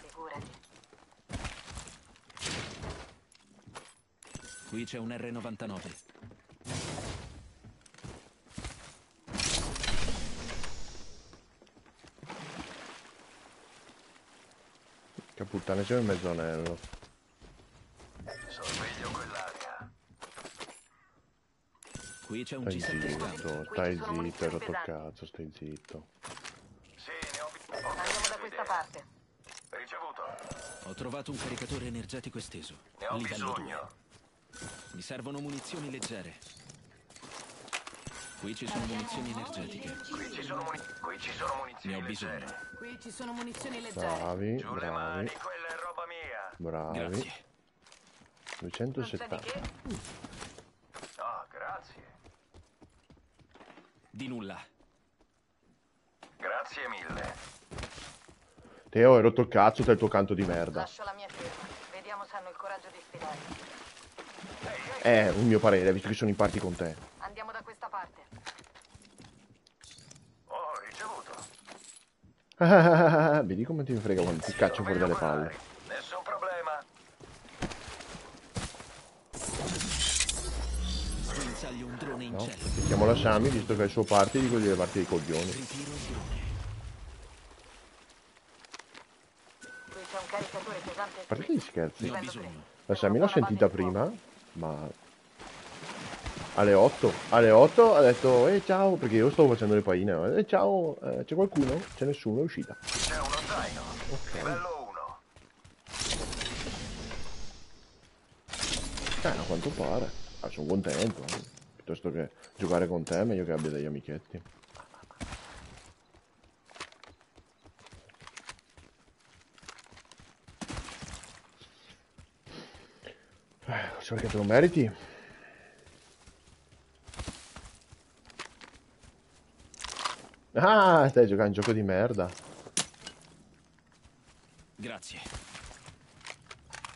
Figurati. Qui c'è un R99. Che puttana, siamo in mezzonello. Sorveglio quell'area. Qui c'è un Stai G7 zitto, stai zitto, hai rotto cazzo, stai zitto. Sì, ne ho ho Andiamo da questa parte. Ricevuto. Ho trovato un caricatore energetico esteso. Ne ho Livello bisogno. 2. Mi servono munizioni leggere. Qui ci sono munizioni energetiche. Qui ci sono, muni- qui ci sono Ne munizioni ho bisogno. leggere. Qui ci sono munizioni leggere. Bravi, Giù le mani, bravi, quella è roba mia. bravi. Grazie. Non c'è di 270. che. Oh, grazie. Di nulla. Grazie mille. Teo, hai rotto il cazzo del tuo canto di merda. Lascio la mia firma. Vediamo se hanno il coraggio di sfidarmi. È un mio parere, visto che sono in party con te. Andiamo da questa parte. Oh, ricevuto. [LAUGHS] Vedi come ti frega quando ti caccio fuori dalle palle. Nessun problema. Guinzaglio un drone in No? cielo. Mettiamo la Sami, visto che è il suo party, dico di levarti i coglioni. Ritiro il drone. Perché gli scherzi? Ho. La Sami l'ho sentita prima, ma... Alle 8, alle 8 ha detto, eh ciao, perché io stavo facendo le paine, eh ciao, eh, c'è qualcuno? C'è nessuno, è uscita. C'è uno zaino. Livello 1. Eh, a quanto pare. Ah, sono contento. eh. Piuttosto che giocare con te, è meglio che abbia degli amichetti. Perché te lo meriti? Ah, stai giocando un gioco di merda. Grazie.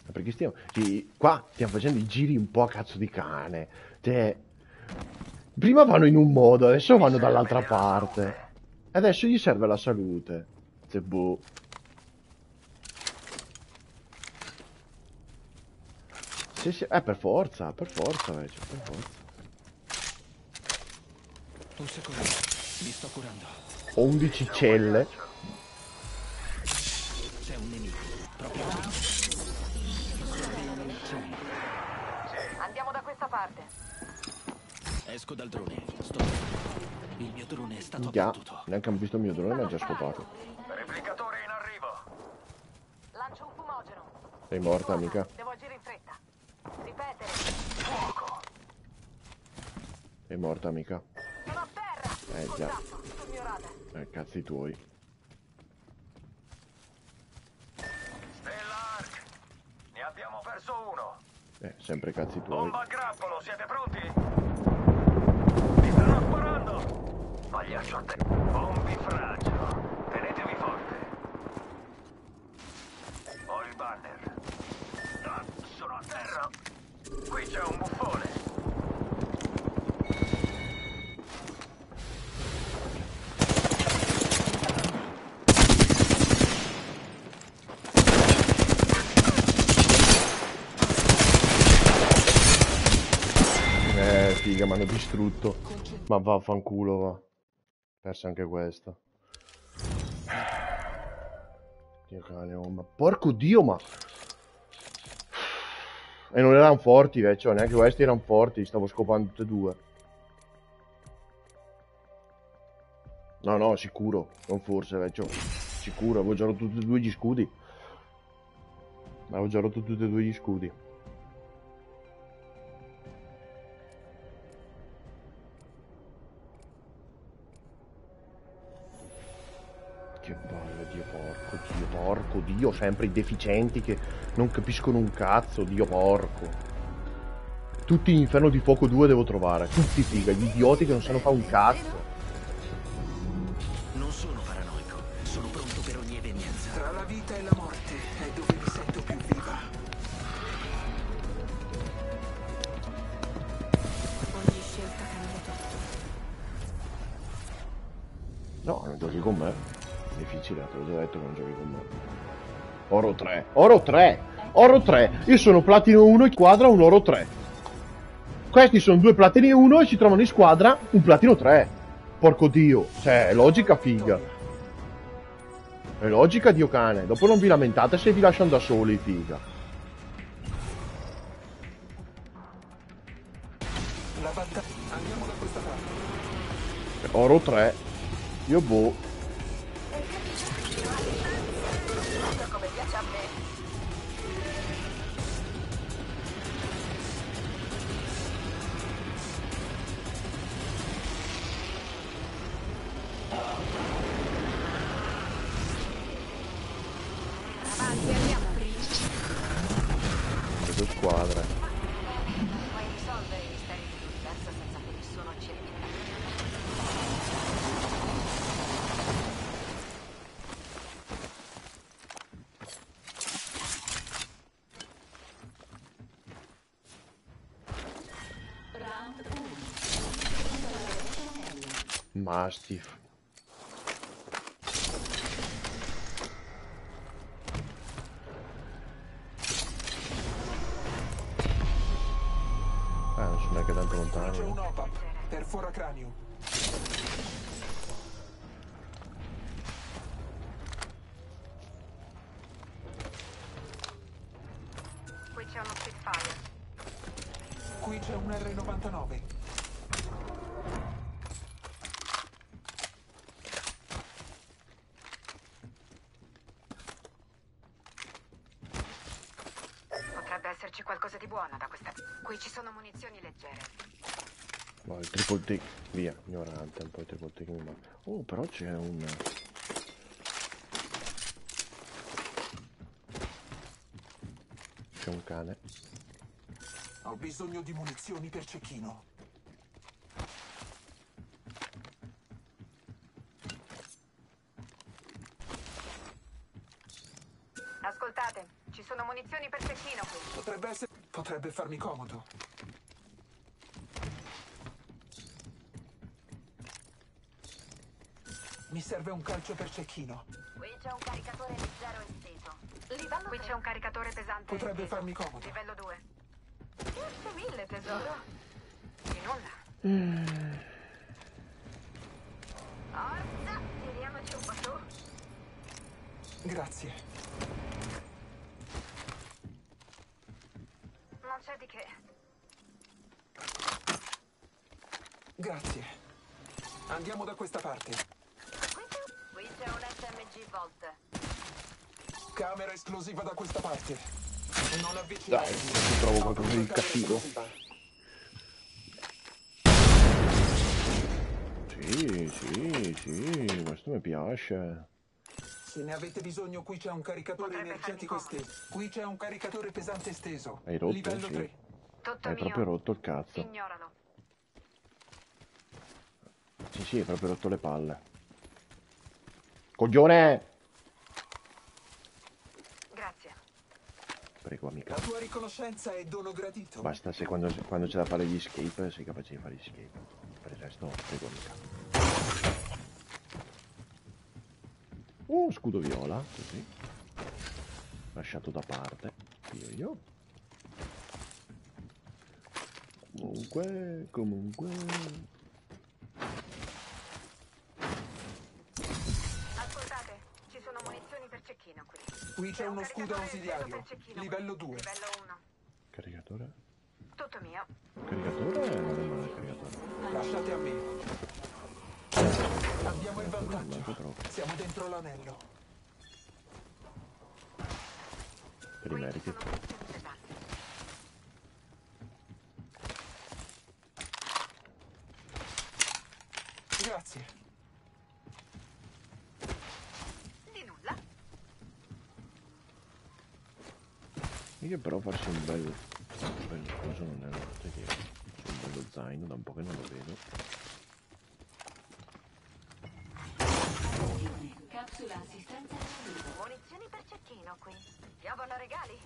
Ma Perché stiamo... sì, qua stiamo facendo i giri un po' a cazzo di cane. Cioè... Prima vanno in un modo, adesso vanno dall'altra parte. E adesso gli serve la salute. Cioè, boh. Sì, sì, eh, per forza, per forza, invece, per forza. Un secondo. Mi sto curando. 11 celle. C'è un nemico. Proprio. Andiamo da questa parte. Esco dal drone. Sto. Il mio drone è stato Minchia, abbattuto. neanche hanno visto il mio drone, mi ha già scopato. Replicatore in arrivo. Lancio un fumogeno. Sei morta, amica? Devo agire in fretta. Ripetere. Fuoco. Sei morta, amica? Sono a terra. Eh, già. Eh, cazzi tuoi. Stella Arc. Ne abbiamo perso uno. Eh, sempre cazzi tuoi. Bomba a grappolo, siete pronti? Mi stanno sparando! Pagliaccio a te. Bombi fragio. Tenetevi forte. Ho il banner. Ah, sono a terra. Qui c'è un buffone. Eh, figa, mi hanno distrutto. Ma vaffanculo, va. Persa anche questa. Dio cane, oh, ma porco dio, ma... E non erano forti, vecchio, neanche questi erano forti, stavo scopando tutte e due. No, no, sicuro, non forse, vecchio. Sicuro, avevo già rotto tutti e due gli scudi. Avevo già rotto tutti e due gli scudi. Porco, Dio sempre i deficienti che non capiscono un cazzo, Dio porco. Tutti in Inferno di Fuoco 2 devo trovare, tutti figa, gli idioti che non sanno fare un cazzo. Non sono paranoico. Sono pronto per ogni evenienza. Tra la vita e la morte è dove mi sento più viva. Ogni scelta cambia tutto. No, non giochi con me. Difficile, te l'ho già detto che non giochi con me. Oro 3, oro 3, oro 3. Io sono platino 1 in squadra, un oro 3. Questi sono due platini 1 e si trovano in squadra un platino 3. Porco dio, cioè, è logica figa. È logica dio cane. Dopo non vi lamentate se vi lasciano da soli, figa. Oro 3. Io boh. Mastiff. Qui ci sono munizioni leggere. No, il triple take. Via, ignorante, un po' il triple take mi manca. Oh, però c'è un... C'è un cane. Ho bisogno di munizioni per cecchino. Ascoltate, ci sono munizioni per cecchino qui. Potrebbe essere... Potrebbe farmi comodo. Mi serve un calcio per cecchino. Qui c'è un caricatore leggero esteso. Livello Qui c'è un caricatore pesante Potrebbe esteso. farmi comodo. Livello 2. Grazie mille, tesoro. Di nulla. Forza, tiriamoci un po' su. Grazie. Non c'è di che. Grazie. Andiamo da questa parte. Qui c'è, qui c'è un SMG Volt. Camera esplosiva da questa parte. Non Dai, avvicinarti. se trovo qualcosa di cattivo. Sì, sì, sì, questo mi piace. Se ne avete bisogno, qui c'è un caricatore Potrebbe energetico esteso. Qui c'è un caricatore pesante esteso. Hai rotto? Livello Sì. 3. Tutto Hai mio. proprio rotto il cazzo. Ignoralo. Sì, sì, hai proprio rotto le palle. Coglione! Grazie. Prego, amica. La tua riconoscenza è dono gradito. Basta se quando, quando c'è da fare gli escape sei capace di fare gli escape. Per il resto, prego, amica. Uh, scudo viola, così. Lasciato da parte. Io, io. Comunque, comunque... Ascoltate, ci sono munizioni per cecchino qui. C'è un uno scudo ausiliario. Livello qui. 2. Livello 1. Caricatore? Tutto mio. Caricatore? Non è male caricatore. Lasciate a me. Abbiamo il vantaggio. Siamo dentro l'anello. Per i meriti. sono munizioni pesanti. Grazie. Di nulla. Io però farsi un bel... Un bel coso non è brutta idea. C'è un bello zaino, da un po' che non lo vedo. Capsula assistenza. Munizioni per cecchino qui. Piovano regali.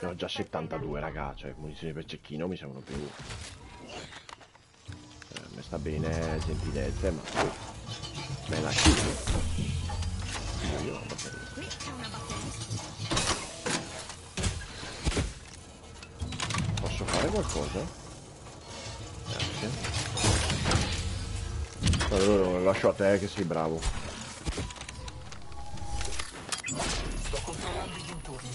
Ne ho già assistenza in 72 arrivo. raga, cioè munizioni per cecchino mi sembrano più... Eh, mi sta bene gentilezze, ma poi... Me la schifo. Io, io, vabbè. Qui c'è una batteria. Posso fare qualcosa? Grazie. Allora, lo lascio a te che sei bravo. Sto controllando i dintorni.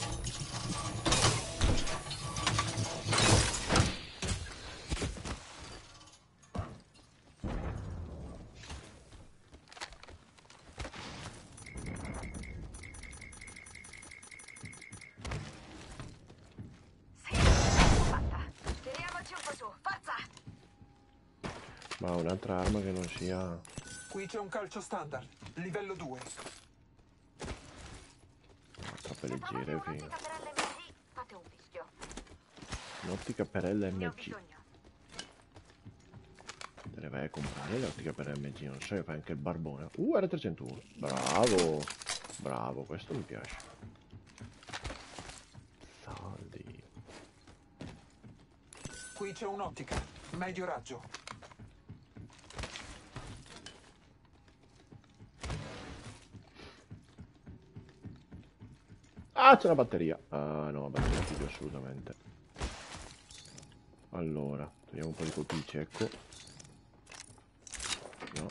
Sì, fatta. Tiriamoci un po' su. Forza! Ma un'altra arma che non sia... Qui c'è un calcio standard. Livello 2. Troppe Se trovate leggere, un'ottica figa. per. Un'ottica per Ne LMG. Te le vai a comprare l'ottica per LMG, non so, fai anche il barbone. Uh, R301. Bravo. Bravo, questo mi piace. Saldi. Qui c'è un'ottica. Medio raggio. Ah, c'è la batteria. Ah, no, batteria piglio assolutamente. Allora, togliamo un po' di colpi di cecco. No.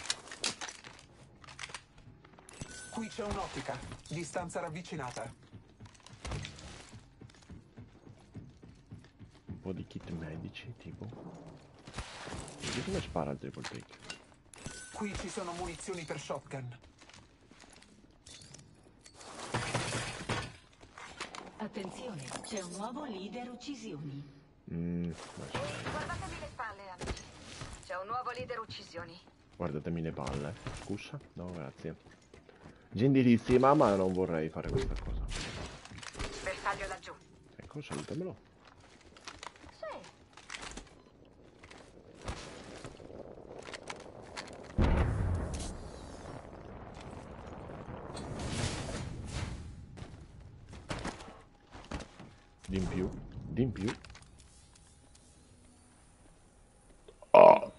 Qui c'è un'ottica. Distanza ravvicinata. Un po' di kit medici, tipo. Vedi come spara il triple take. Qui ci sono munizioni per shotgun. Attenzione, c'è un nuovo leader uccisioni. Mmm, sì. Guardatemi le spalle, amici. C'è un nuovo leader uccisioni. Guardatemi le palle. Scusa? No, grazie. Gentilissima, ma non vorrei fare questa cosa. Bersaglio laggiù. Ecco, salutamelo. Sì. Di in più. Di in più. Oh.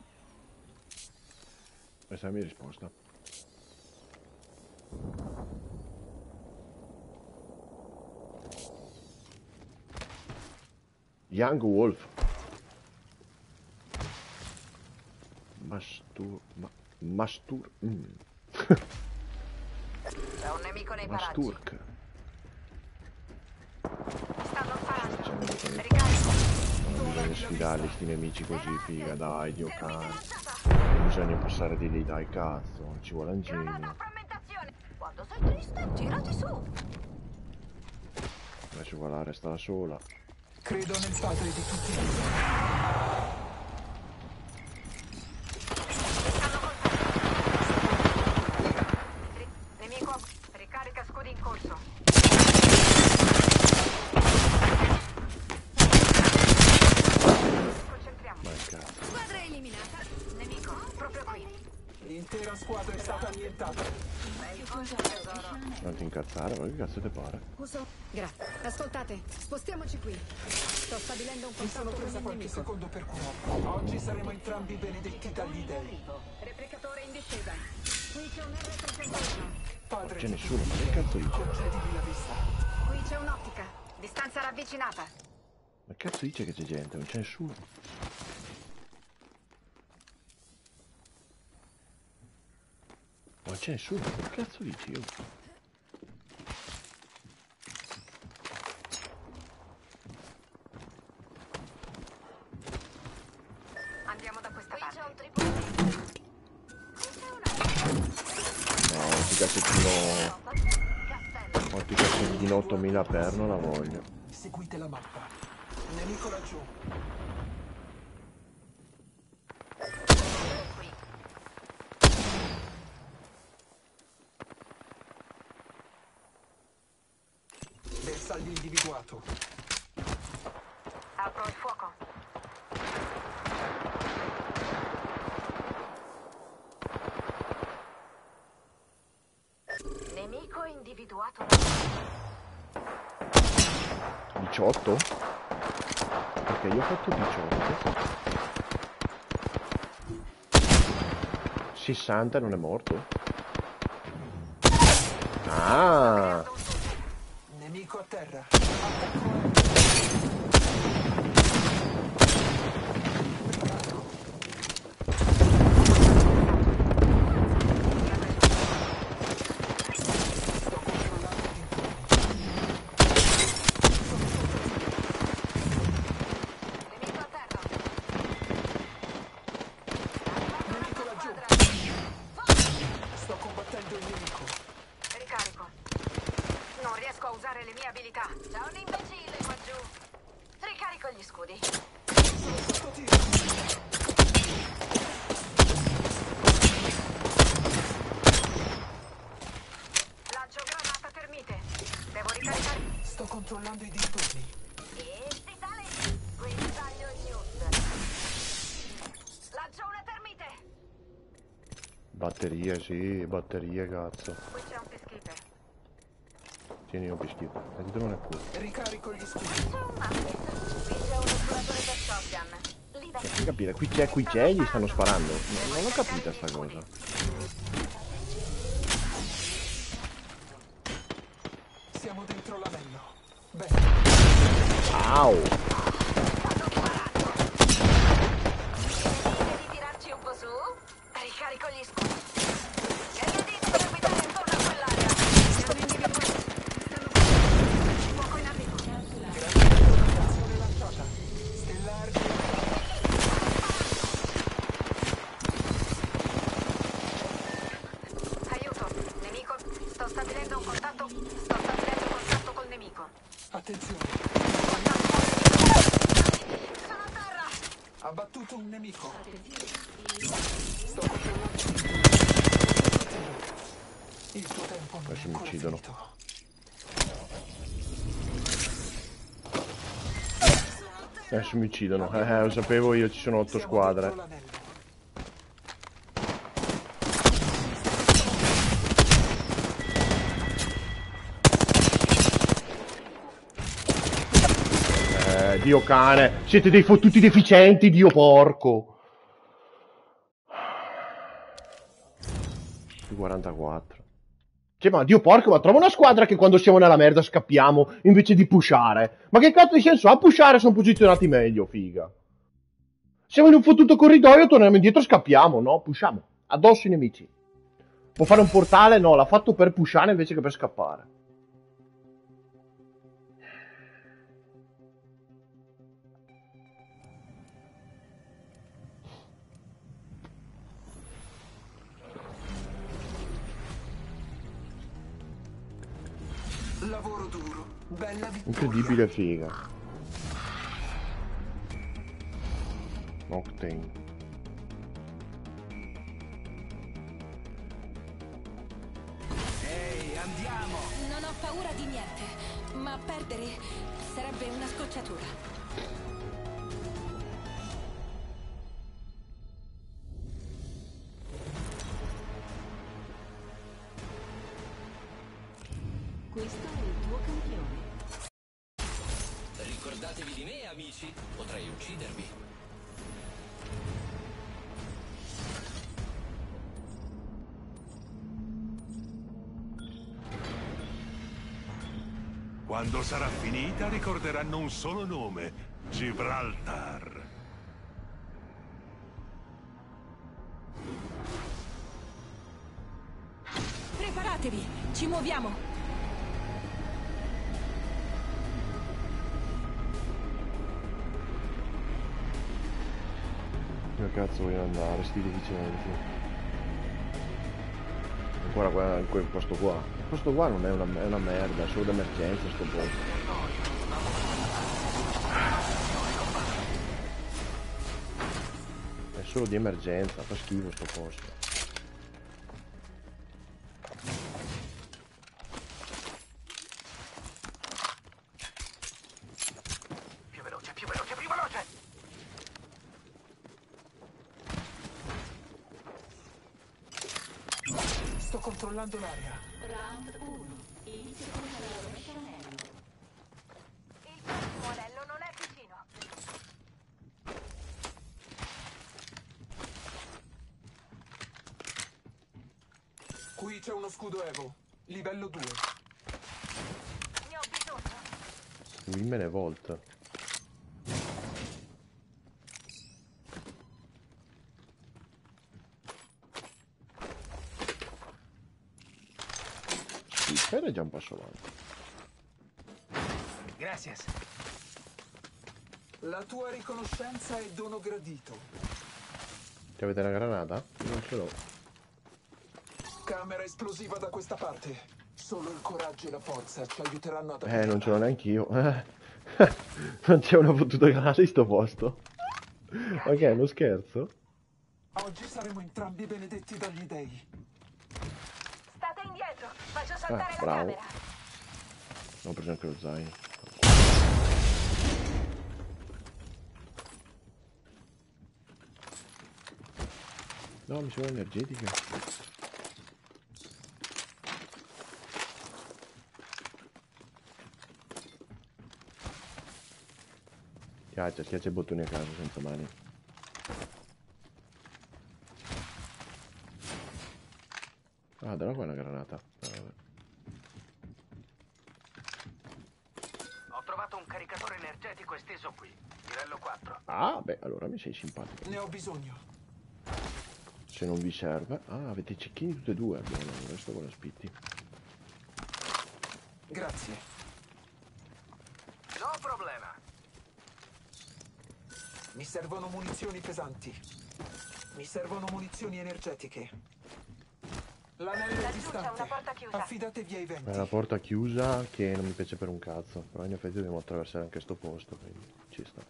Mia risposta. Young Wolf. Mastur... Ma, mastur... mm. C'è un nemico nei Ma paraggi. sturk. Stanno sparando. Ricarico. non bisogna sfidarli sti nemici così, figa, dai, Dio cane. Non bisogna passare di lì, dai, cazzo, non ci vuole un genio. frammentazione. Quando sei triste, girati su. Adesso qua la resta da sola. Credo nel padre di tutti noi. Ri- Nemico a- ricarica scudi in corso. Concentriamo. Ma che cazzo. Squadra eliminata. Nemico, proprio qui. L'intera squadra è stata annientata. Sei forte, tesoro. Non ti incazzare, ma che cazzo ti pare? Uso. Grazie. Ascoltate, spostiamoci qui. Sto stabilendo un Mi sono contatto presa qualche nemico. secondo per curarlo. Oggi saremo entrambi benedetti dagli dei. Replicatore in discesa. Qui c'è un R31. Padre C'è nessuno, ma che cazzo dice? concedimi la vista. Qui c'è un'ottica. Distanza ravvicinata. Ma cazzo dice che c'è gente? Non c'è nessuno. Ma c'è nessuno, che cazzo dici io? Andiamo da questa parte. No, ti cassettino... Castello. Ho ti cassettino 8000 per, non la voglio. Seguite la mappa. Nemico laggiù. Bersaglio individuato. Apro il fuoco. Nemico individuato. 18? Perché io ho fatto 18. 60 non è morto? Ah! Nemico a terra. Sto controllando i dintorni. Nemico a terra. Nemico laggiù. Sto combattendo il nemico. Ricarico. Non riesco a usare le mie abilità. C'è un imbecille qua giù. Ricarico gli scudi. Sotto tiro. Lancio granata termite. Devo ricaricare. Sto controllando i dintorni. E si sale. Qui taglio il news. Lancio una termite. Batterie, sì, batterie, cazzo. Qui c'è un peacekeeper. Tieni un bischetto. E ditemelo nel culo. Ricarico gli un market. Qui c'è un oscuratore per shotgun. Lì da Devi capire, qui c'è, qui c'è, gli stanno sparando. No- non ho capito sta cosa. Siamo dentro l'anello. Bene. Au! Devi tirarci un po' su? Ricarico gli scudi. E le dita per abitare intorno a quell'area. Siamo individuati. Stanno Fuoco in arrivo. Azione lanciata. Stellare. Aiuto. Nemico. Sto stabilendo un contatto. Sto stabilendo un contatto col nemico. Attenzione. Sono a terra. Abbattuto un nemico. Sto controllando. Il tuo tempo non è Adesso mi ancora uccidono. finito. Adesso mi uccidono. Eh, lo sapevo io, ci sono otto squadre. Eh, Dio cane. Siete dei fottuti deficienti, Dio porco. 44. Cioè, ma Dio porco, ma trova una squadra che quando siamo nella merda scappiamo invece di pushare. Ma che cazzo di senso ha pushare? Sono posizionati meglio, figa. Siamo in un fottuto corridoio, torniamo indietro, scappiamo, no? Pushiamo. Addosso i nemici. Può fare un portale? No, l'ha fatto per pushare invece che per scappare. Lavoro duro, bella vittoria. Incredibile figa. Octane. Ehi, andiamo! Non ho paura di niente, ma perdere sarebbe una scocciatura. Sarà finita ricorderanno un solo nome, Gibraltar. Preparatevi, ci muoviamo. Dove cazzo vogliono andare, sti deficienti? Ancora qua, in quel posto qua. Posto qua non è una, è una merda, è solo d'emergenza sto posto. È solo di emergenza, fa schifo sto posto. Più veloce, più veloce, più veloce! Sto controllando l'aria. Round 1. Inizio controllo anello. Il prossimo anello non è vicino. Qui c'è uno scudo Evo, livello 2. Ne ho Women Evolt. Il ferro è già un passo avanti. Gracias. La tua riconoscenza è dono gradito. Ti avete una granata? Non ce l'ho. Camera esplosiva da questa parte. Solo il coraggio e la forza ci aiuteranno ad Eh, non ce l'ho neanche io. [LAUGHS] [LAUGHS] non c'è una fottuta granata in sto posto. Ok, è uno scherzo? Oggi saremo entrambi benedetti dagli dei. State indietro, faccio saltare la bravo. camera. Ho preso anche lo zaino. No, mi sono energetiche. Schiaccia, schiaccia i bottoni a caso senza mani. Ah, da qua è una granata. Ah, vabbè. Ho trovato un caricatore energetico esteso qui, livello 4. Ah, beh, allora mi sei simpatico. Ne ho bisogno. Se non vi serve. Ah, avete i cecchini tutti e due. Buono, il resto con la spitti. Grazie. No problema. Mi servono munizioni pesanti. Mi servono munizioni energetiche. L'anello è distante. Affidatevi ai venti. È una porta chiusa che non mi piace per un cazzo. Però in effetti dobbiamo attraversare anche sto posto. Quindi ci sta.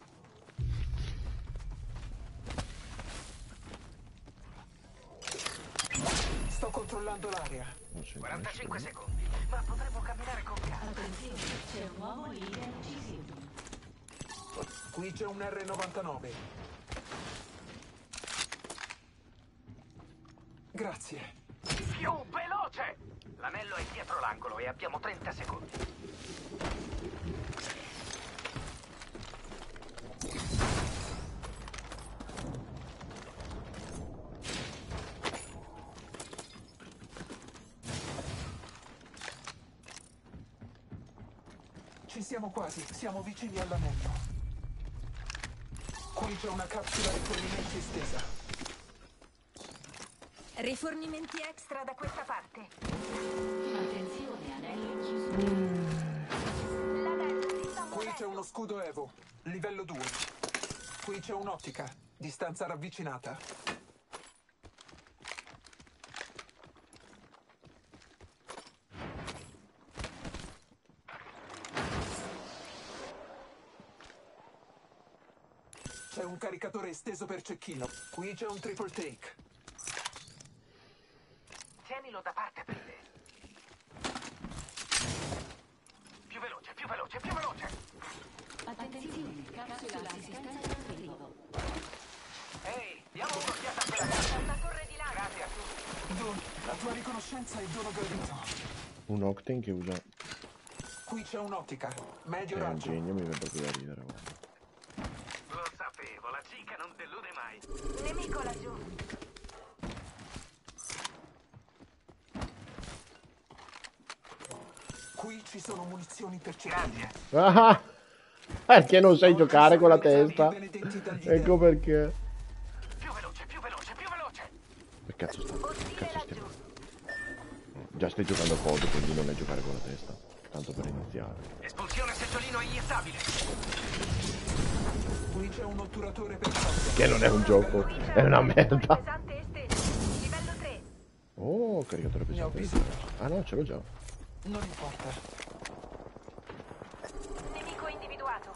Sto controllando l'area. Non sento 45 nessuno. secondi. Ma potremmo camminare con calma. Attenzione, c'è un uomo leader uccisivo. Qui c'è un R99. Grazie. Più veloce! L'anello è dietro l'angolo e abbiamo 30 secondi. Ci siamo quasi, siamo vicini all'anello. Qui c'è una capsula rifornimenti estesa. Rifornimenti extra da questa parte. Attenzione, anello si sta Qui c'è uno scudo Evo, livello 2. Qui c'è un'ottica, distanza ravvicinata. C'è un caricatore esteso per cecchino. Qui c'è un triple take. Tienilo da parte per te. Più veloce, più veloce, più veloce. Attenzione, capsula assistenza in arrivo. Ehi, diamo un'occhiata a quella casa. Una torre di là. Grazie a tutti. Don, la tua riconoscenza è dono gradito. Un Octane che usa... Qui c'è un'ottica, medio È un raggio. genio, mi viene proprio da ridere. guarda. Lo sapevo, la cica non delude mai. Nemico laggiù. Qui ci sono munizioni per cecchini. Ah! Perché non sai giocare con la testa? Ecco perché. Più veloce, più veloce, più veloce. Che cazzo sta? Che cazzo stai. Già stai giocando a COD, quindi non è giocare con la testa. Tanto per iniziare. Espulsione seggiolino iniettabile. Che non è un gioco, è una merda. Pesante esteso. Livello 3. Oh, caricatore pesante. Ah no, ce l'ho già. Non importa. Nemico individuato.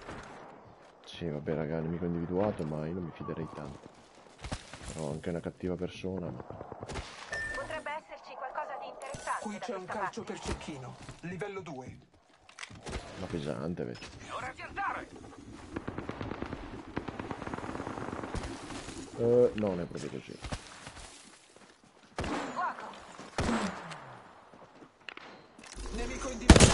Sì, vabbè raga, nemico individuato, ma io non mi fiderei tanto. Però anche una cattiva persona. ma- Potrebbe esserci qualcosa di interessante Qui c'è un calcio parte. per cecchino, livello 2. Ma pesante invece. Ora di andare. No, non è proprio così. Nemico individuato.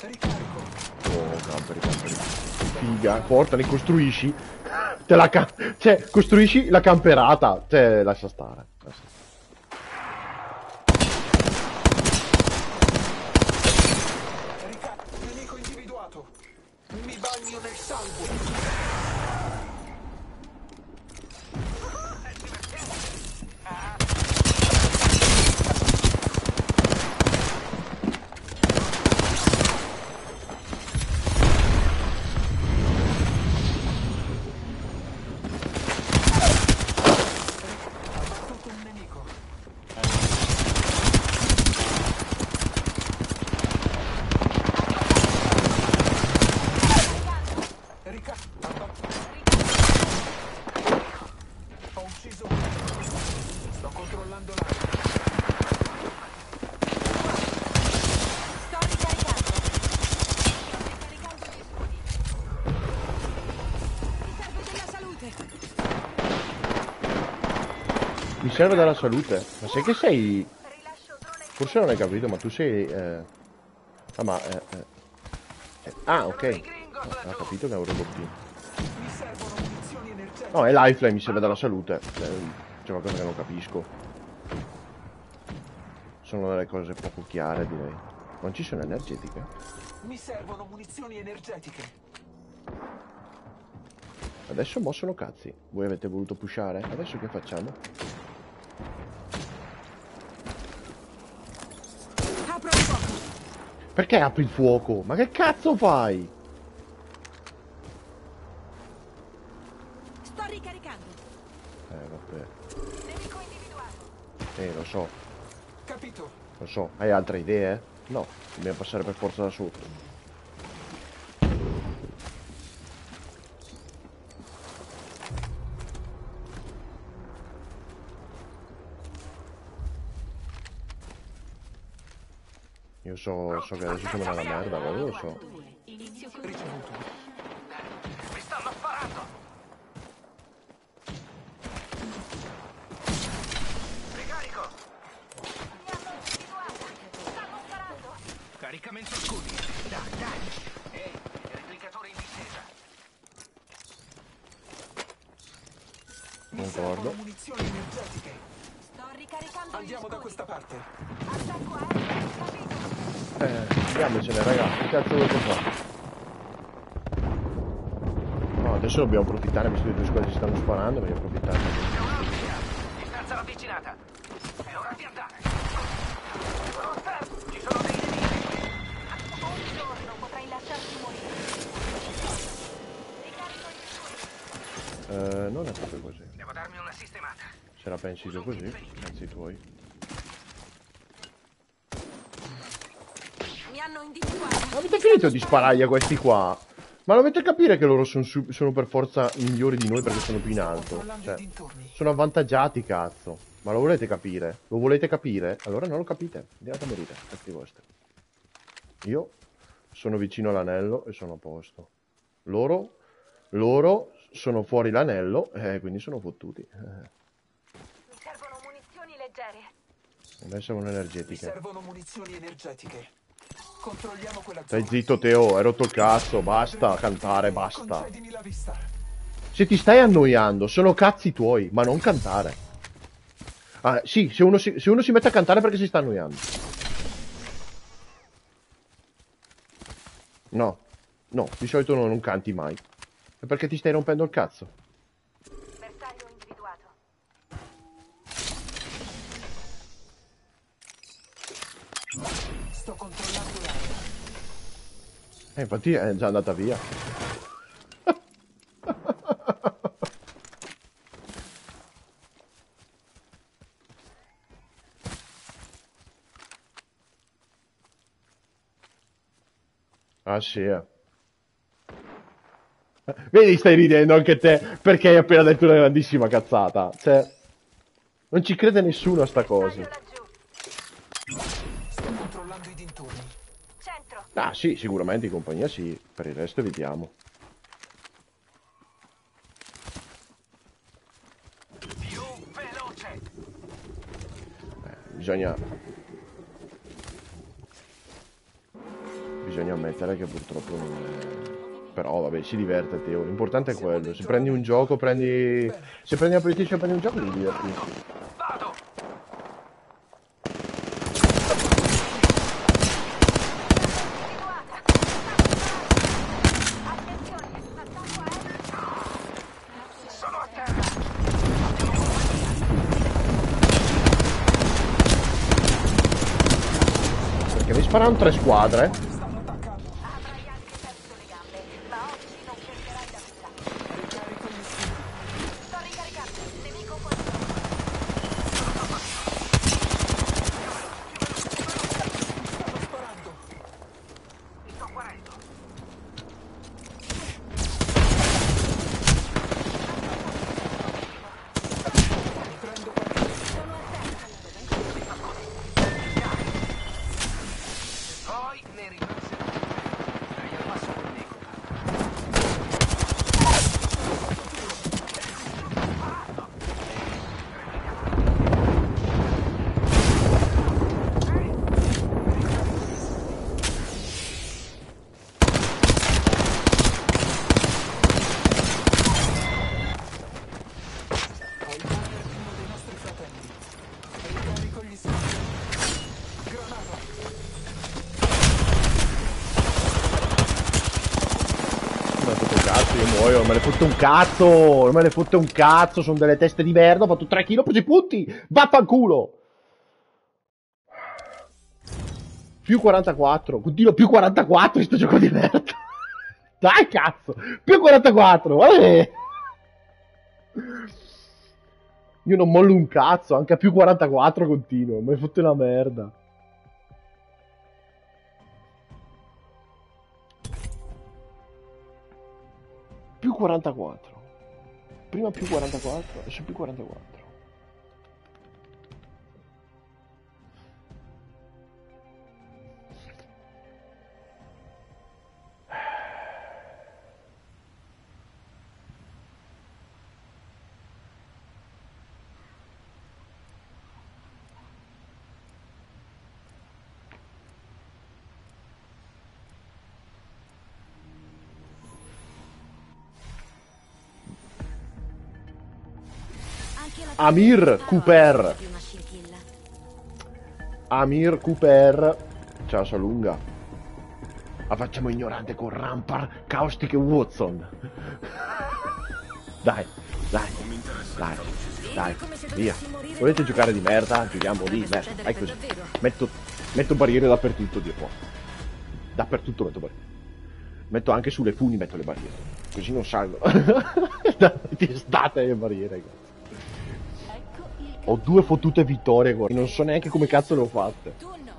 Ricarico. Oh, camperi, camperi. Figa, portali, costruisci. Te la ca- Cioè, costruisci la camperata. Cioè, lascia stare. lascia stare. Rica- nemico individuato. Mi bagno nel sangue. Abbattuto un nemico. Rica- abbattuto. Ho ucciso un nemico. Sto controllando l'area. Sto ricaricando. Sto ricaricando gli scudi. Mi serve della salute. Mi serve della salute. Ma sai che sei... Forse non hai capito, ma tu sei... eh, Ah, ma... eh, eh, eh, Ah, ok. Ah, Ha capito che è un robottino. No, è lifeline, mi serve dalla salute. Eh, C'è qualcosa che non capisco. Sono delle cose poco chiare, direi. Non ci sono energetiche? Mi servono munizioni energetiche. Adesso mo sono cazzi. Voi avete voluto pushare? Adesso che facciamo? Apro il fuoco. Perché apri il fuoco? Ma che cazzo fai? Sto ricaricando. Eh, vabbè. nemico individuato. Eh, lo so, Capito? lo so. Hai altre idee? No, dobbiamo passare per forza da sotto. Io so, so che adesso siamo nella merda, ma io lo so. Mi stanno sparando. Ricarico. Mi hanno individuata. Stanno sparando. Caricamento scudi. Dai, dai. Ehi, replicatore in discesa. Mi Concordo. munizioni energetiche. Sto ricaricando Andiamo da questa parte. Attacco aereo. Eh, andiamocene ragazzi, che cazzo volete fare? No, adesso dobbiamo approfittare, visto che due squadre si stanno sparando, dobbiamo approfittare. Distanza non è proprio così. Devo darmi una sistemata. Se la pensi tu così, pensi tuoi. Ma avete finito di sparargli a questi qua? Ma dovete capire che loro son su- sono per forza migliori di noi perché sono più in alto. Cioè, sono avvantaggiati, cazzo. Ma lo volete capire? Lo volete capire? Allora non lo capite. Andiate a morire, cazzi vostri. Io sono vicino all'anello e sono a posto. Loro, loro sono fuori l'anello e quindi sono fottuti. Eh, Mi servono munizioni leggere. a me servono Mi energetiche. servono munizioni energetiche. Controlliamo quella Stai zitto Teo, hai rotto il cazzo, basta cantare, basta. Se ti stai annoiando, sono cazzi tuoi, ma non cantare. Ah, sì, se uno si, se uno si mette a cantare perché si sta annoiando. No, no, di solito no, non canti mai. È perché ti stai rompendo il cazzo. Bersaglio individuato. Sto controllando l'area. Eh, infatti è già andata via. [LAUGHS] Ah sì, eh. Vedi, stai ridendo anche te perché hai appena detto una grandissima cazzata. Cioè, non ci crede nessuno a sta cosa. Sto controllando i dintorni. Centro. Ah sì, sicuramente in compagnia sì, per il resto. Più veloce. Bisogna... Bisogna ammettere che purtroppo non è... Però vabbè, si diverte Teo, l'importante è quello. Se prendi un gioco, prendi... Se prendi una PlayStation prendi un gioco, devi divertirti. Sparano tre squadre. Avrai anche perso le gambe, ma oggi non perderai la vita. Ricarico gli scudi. Sto ricaricando. Nemico colpito. Stanno sparando. Mi sto guarendo. Mi prendo qualche... Poi ne rimase. Dai al passo con Nicola. Ho il banner di uno dei nostri fratelli. Ricarico gli scudi. Granata. Non me ne fotte un cazzo, io muoio, non me ne fotte un cazzo, non me ne fotte un cazzo, sono delle teste di merda, ho fatto 3 kg, ho preso i punti, vaffanculo! Più 44, continuo più 44 in sto gioco di merda. [LAUGHS] Dai cazzo, più 44, vabbè. Io non mollo un cazzo, anche a più 44 continuo, me ne fotte una merda. 44. Prima più 44, adesso più 44. Amir Cooper. Amir Cooper. Ciao, Salunga. La facciamo ignorante con Rampar, Caustic e Watson. [LAUGHS] dai, dai, dai, dai, via. Volete giocare di merda? Giochiamo di merda. Dai così. Metto, metto barriere dappertutto, Dio qua. Dappertutto metto barriere. Metto anche sulle funi, metto le barriere. Così non salgono. [LAUGHS] Ti state le barriere, Ho due fottute vittorie, guarda. Non so neanche come cazzo le ho fatte. Tu no.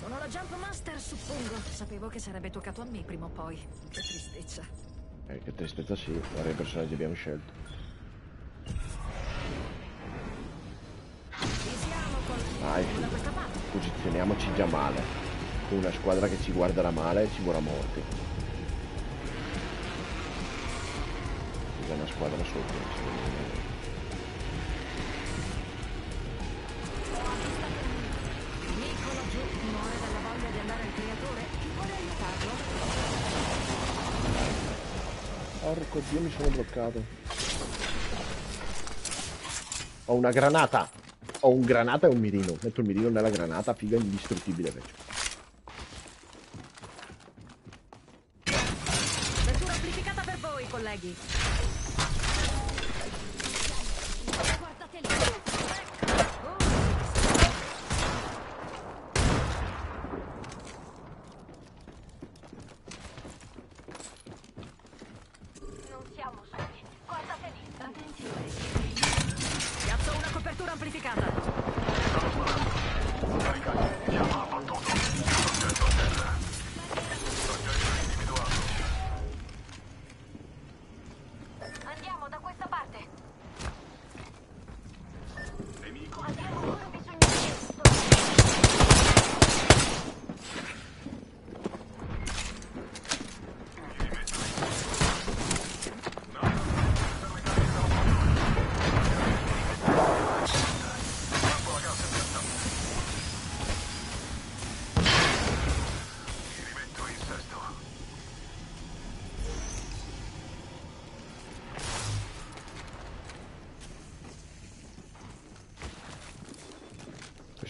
Sono la Jump Master, suppongo. Sapevo che sarebbe toccato a me prima o poi. Che tristezza. Eh, che tristezza sì, guarda i personaggi abbiamo scelto. Con Dai, posizioniamoci già male. Una squadra che ci guarderà male ci vorrà morti. Creatore. Chi vuole aiutarlo? Porco dio mi sono bloccato. Ho una granata. Ho un granata e un mirino. Metto il mirino nella granata, figa indistruttibile invece.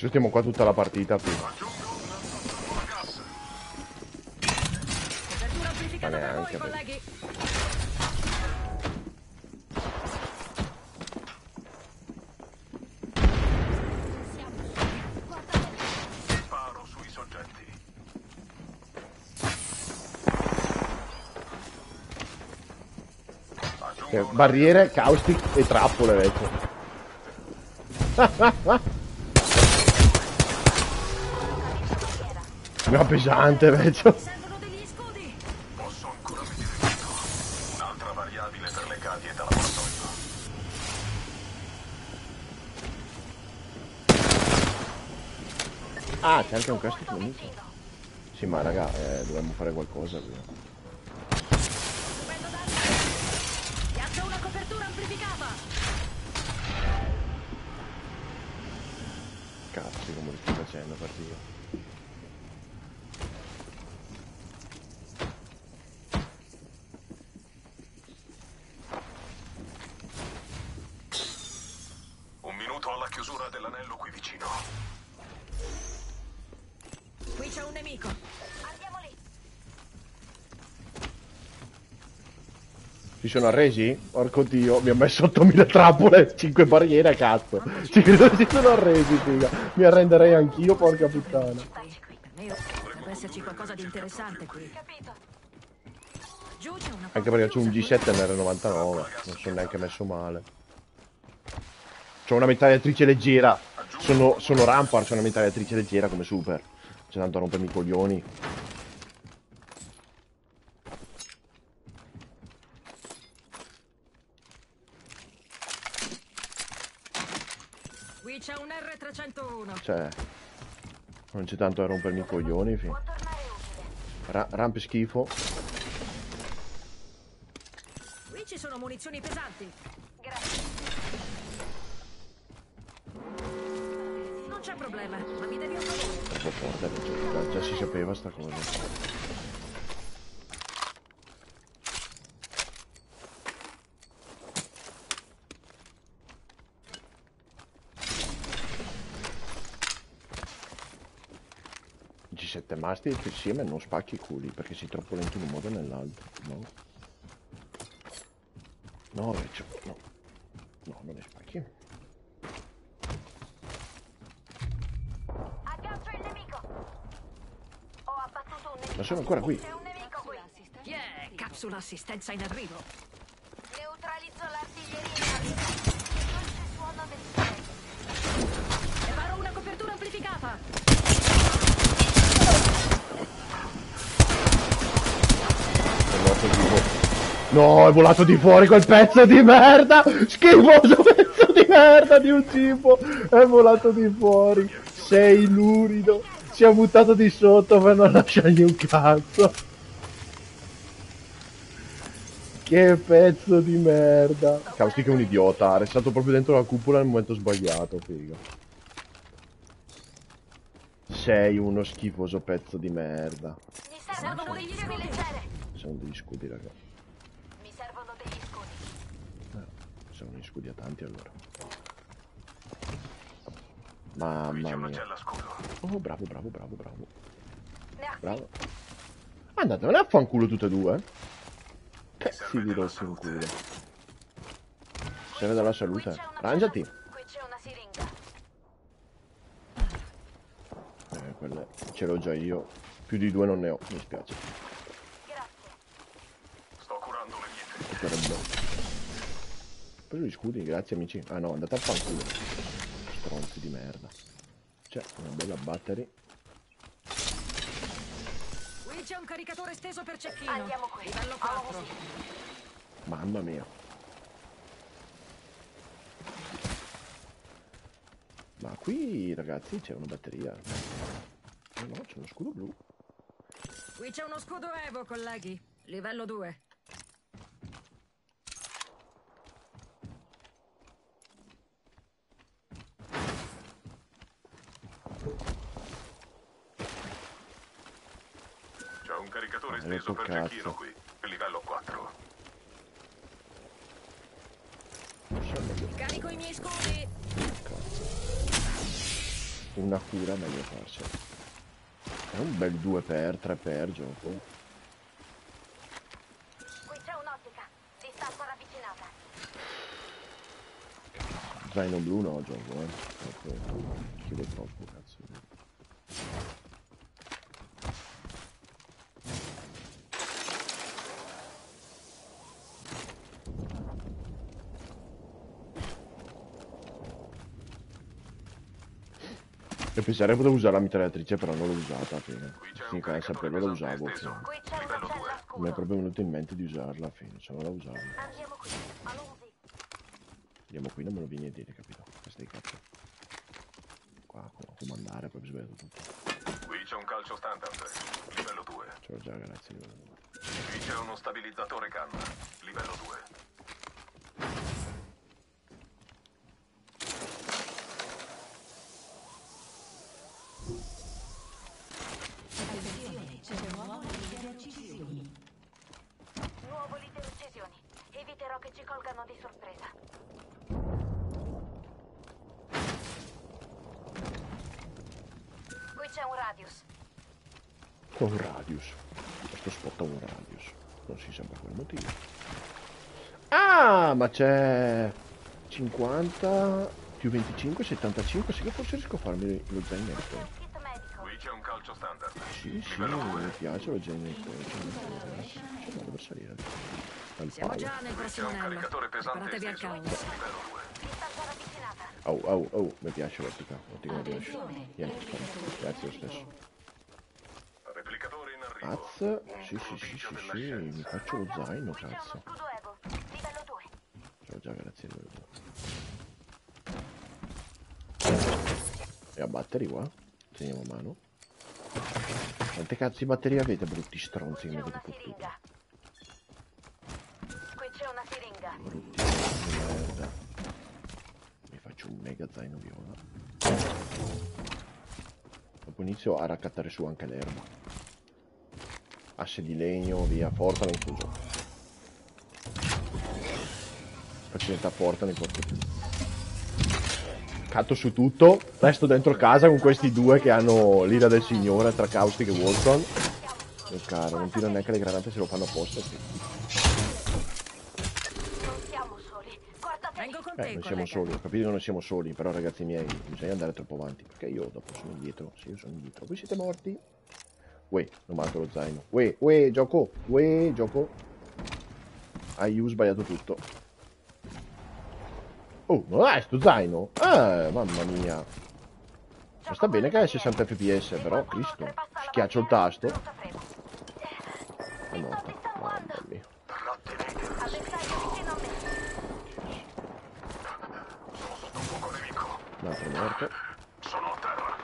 Adesso stiamo qua tutta la partita amplificata Ma per voi, neanche, soggetti. Eh, barriere, caustic e trappole vecchio. [LAUGHS] Ma pesante vecchio. Ah, c'è anche un casco nemico. Sì, ma raga, eh, dovremmo fare qualcosa qui. Cazzo, come li stai facendo partire? Un minuto alla chiusura dell'anello qui vicino. Qui c'è un nemico. Andiamo lì. Si sono arresi? Porco dio, mi ha messo 8000 trappole, 5 barriere, cazzo. Ci credo si sono arresi, figa. Mi arrenderei anch'io, porca puttana. Dovrebbe esserci qualcosa di interessante qui. Anche perché c'è un G7 NR99, non sono neanche messo male. C'ho una mitragliatrice leggera. Sono, sono Rampart, c'ho una mitragliatrice leggera come super. C'è tanto a rompermi i coglioni. Qui c'è un R301. Cioè, non c'è tanto a rompermi i coglioni. Ra- rampe schifo. Qui ci sono munizioni pesanti. Grazie. Non c'è problema, ma mi devi un favore. Troppo forte, già, già si sapeva sta cosa. G7 masti insieme non spacchi i culi perché sei troppo lento in un modo o nell'altro. No. No, no. No, non ne spacchi. Aggancio il nemico. Ho abbassato Ma sono ancora qui. C'è un nemico qui. Yeah, capsula assistenza in arrivo. No, è volato di fuori quel pezzo di merda! Schifoso pezzo di merda di un tipo! È volato di fuori! Sei lurido! Si è buttato di sotto per non lasciargli un cazzo! Che pezzo di merda! Caustic è un idiota, ha restato proprio dentro la cupola nel momento sbagliato, figa. Sei uno schifoso pezzo di merda. Mi servono munizioni leggere. Sono degli scudi, raga. Mi servono degli scudi. Sono gli scudi a tanti allora. Mamma mia. Oh, bravo, bravo, bravo, bravo. Bravo. Andatevene a fanculo tutte e due. Pezzi di rossi in culo. Se ne dà la salute. Rangiati. Qui c'è una siringa. Eh, quelle ce l'ho già io. Più di due non ne ho, mi spiace. Sto curando le mie Sarebbe. Preso gli scudi, grazie amici. Ah no, andate a fanculo. Stronzi di merda. C'è una bella battery. Qui c'è un caricatore esteso per cecchino. Andiamo qui. Livello 4. Mamma mia. Ma qui ragazzi c'è una batteria. No, no, c'è uno scudo blu. Qui c'è uno scudo Evo, colleghi. Livello 2. Maledetto esteso per cazzo. cecchino qui. Livello 4. Carico i miei scudi. Una cura meglio farcela. È un bel 2x, 3x gioco. Qui c'è un'ottica. Distanza ravvicinata. Zaino blu no gioco, eh. Troppo. Chiudo troppo, cazzo. Pensare potevo usare la mitragliatrice però non l'ho usata fine. Sì, che sapevo la usavo. fine. Mi è proprio venuto in mente di usarla fine, se non la usavo. Andiamo qui. Alonzi. Andiamo qui, non me lo vieni a dire, capito? Questa di cazzo. Qua, a comandare, poi sbagliato tutto. Qui c'è un calcio standard. Livello 2. Ce l'ho già, ragazzi. livello due. Qui c'è uno stabilizzatore canna. Livello 2. Attenzione, c'è un nuovo leader uccisioni. Nuovo leader uccisioni. Eviterò che ci colgano di sorpresa. Qui c'è un radius. Con un radius. Questo spot ha un radius. Non si sa per quale motivo. Ah, ma c'è 50 più 25, 75. Sì che forse riesco a farmi lo zainetto. Qui c'è un calcio standard. Sì, sì, mi piace lo zainetto. C'è da dove salire. Dal Siamo palo. già nel prossimo anello. Preparatevi al caos. Oh, oh, oh, mi piace l'ottica. Mi piace. Niente. Grazie lo stesso. Sì, sì, sì, sì, sì, mi faccio lo zaino, cazzo. Livello 2. Ce l'ho già, grazie. E a battery qua? Teniamo a mano. Quante cazzo di batterie avete, brutti stronzi che mi avete fottuto? Qui c'è una siringa. Brutti stronzi merda. Mi faccio un mega zaino viola. Dopo inizio a raccattare su anche l'erba. Asse di legno, via, portala in fuso. Faccio diventare portala in porto. Catto su tutto, resto dentro casa con questi due che hanno l'ira del signore tra Caustic e Wolfson. Mio caro, non tiro neanche le granate se lo fanno apposta. Eh, non siamo soli, ho capito che non siamo soli, però ragazzi miei, bisogna andare troppo avanti, perché io dopo sono indietro, se io sono indietro, voi siete morti, Uè, non manca lo zaino. Uè, uè, gioco. Uè, gioco. Hai io sbagliato tutto. Oh, non hai sto zaino? Eh, mamma mia. Ma sta bene che è 60 fps, però, Cristo. Schiaccio il tasto. È morta. Mamma mia. Un altro morto. Sono a terra.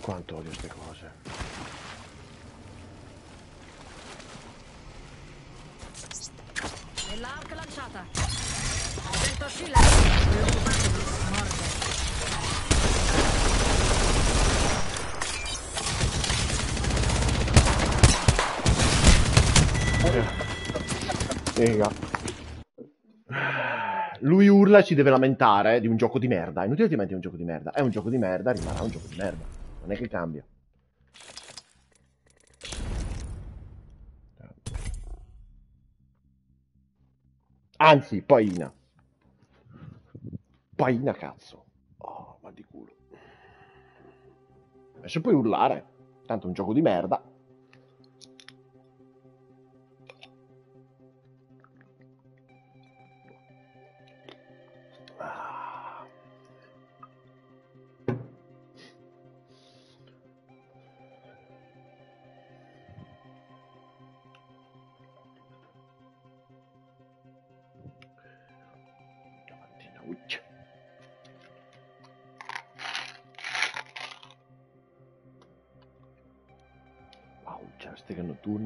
Quanto odio queste cose. E l'arc lanciata. Sento Sheila. L'occupante mi morde. Raga. Lui urla e ci deve lamentare di un gioco di merda. Inutile ti un gioco di merda. È un gioco di merda, rimarrà un gioco di merda. Non è che cambia. Anzi, paina. Paina cazzo. Oh, ma di culo. Adesso puoi urlare. Tanto è un gioco di merda.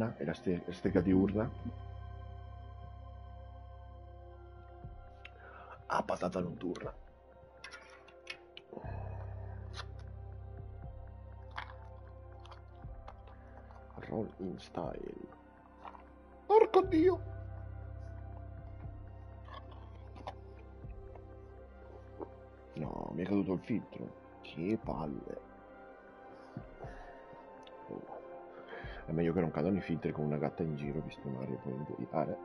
Notturna e la, ste- la stega diurna. Ah, patata notturna. Roll in style. Porco dio! No, mi è caduto il filtro. Che palle. È meglio che non cadano i filtri con una gatta in giro, visto Mario può ingoiare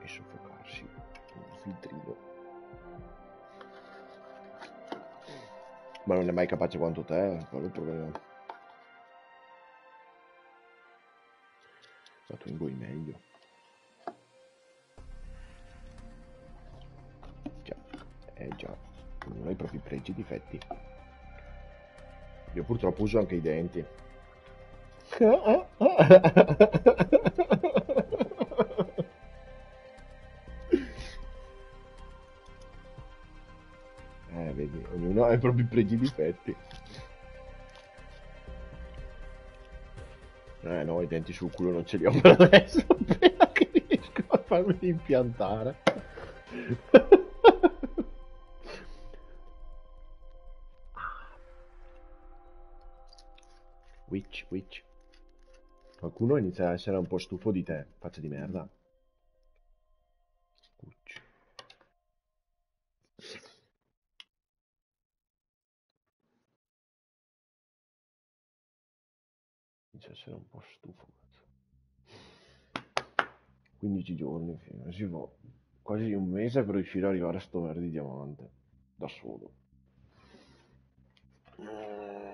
e soffocarsi un filtrino. Ma non è mai capace quanto te, quello è il problema. Ma tu ingoi meglio. Già, eh già, non hai proprio pregi e difetti. Io purtroppo uso anche i denti. Eh, vedi, ognuno ha i propri pregi difetti. Eh no, i denti sul culo non ce li ho per adesso, [LAUGHS] appena che riesco a farmi impiantare. [LAUGHS] Witch, witch. Qualcuno inizia a essere un po' stufo di te, faccia di merda. Witch. Inizia a essere un po' stufo. cazzo. 15 giorni, fino. Si va quasi un mese per riuscire ad arrivare a sto verde di diamante. Da solo. tristezza.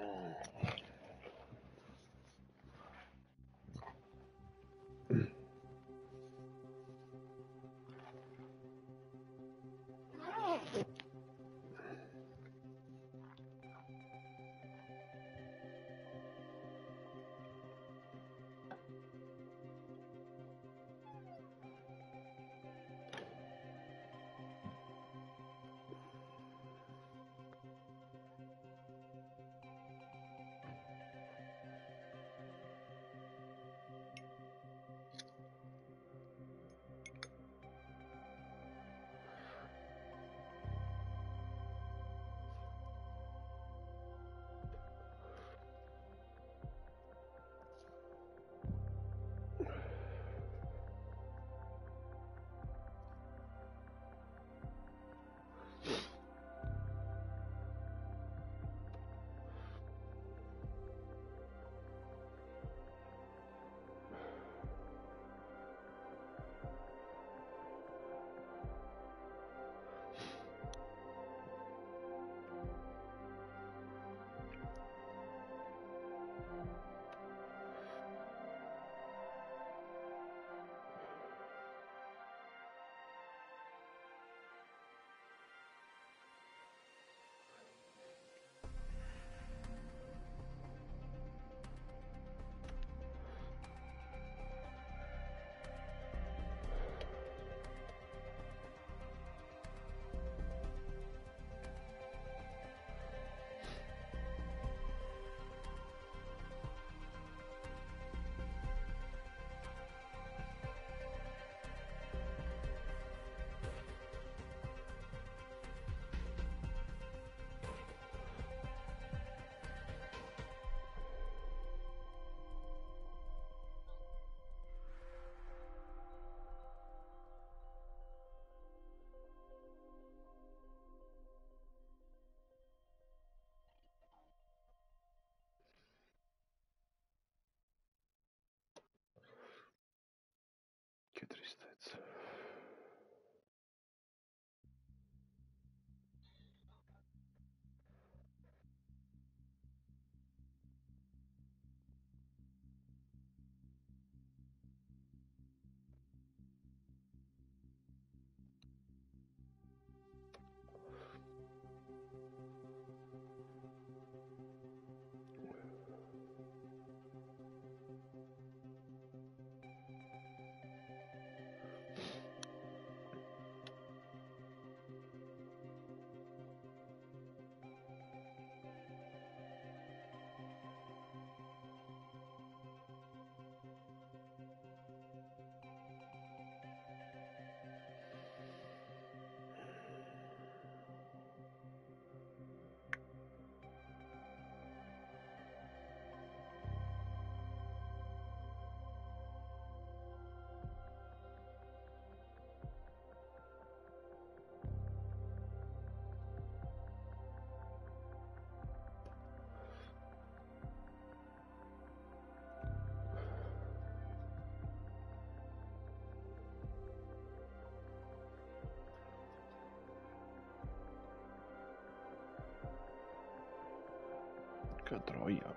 Che troia.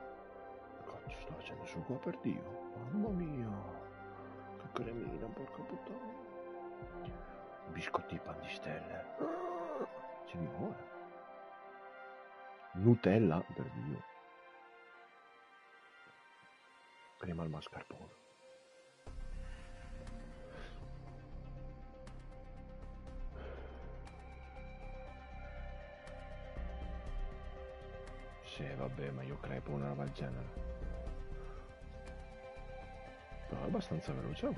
Cazzo sto facendo su qua per Dio? Mamma mia. Che cremina, porca puttana. Biscotti pan di stelle. Ci mi vuole. Nutella, per Dio. Crema al mascarpone. Sì, vabbè, ma io crepo una roba del genere. Però è abbastanza veloce da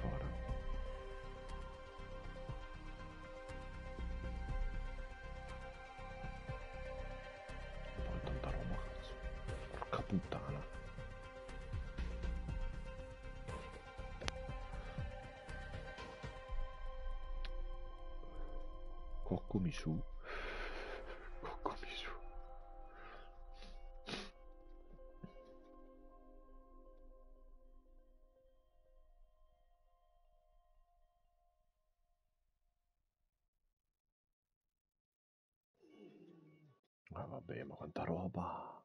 Ah vabbè, ma quanta roba!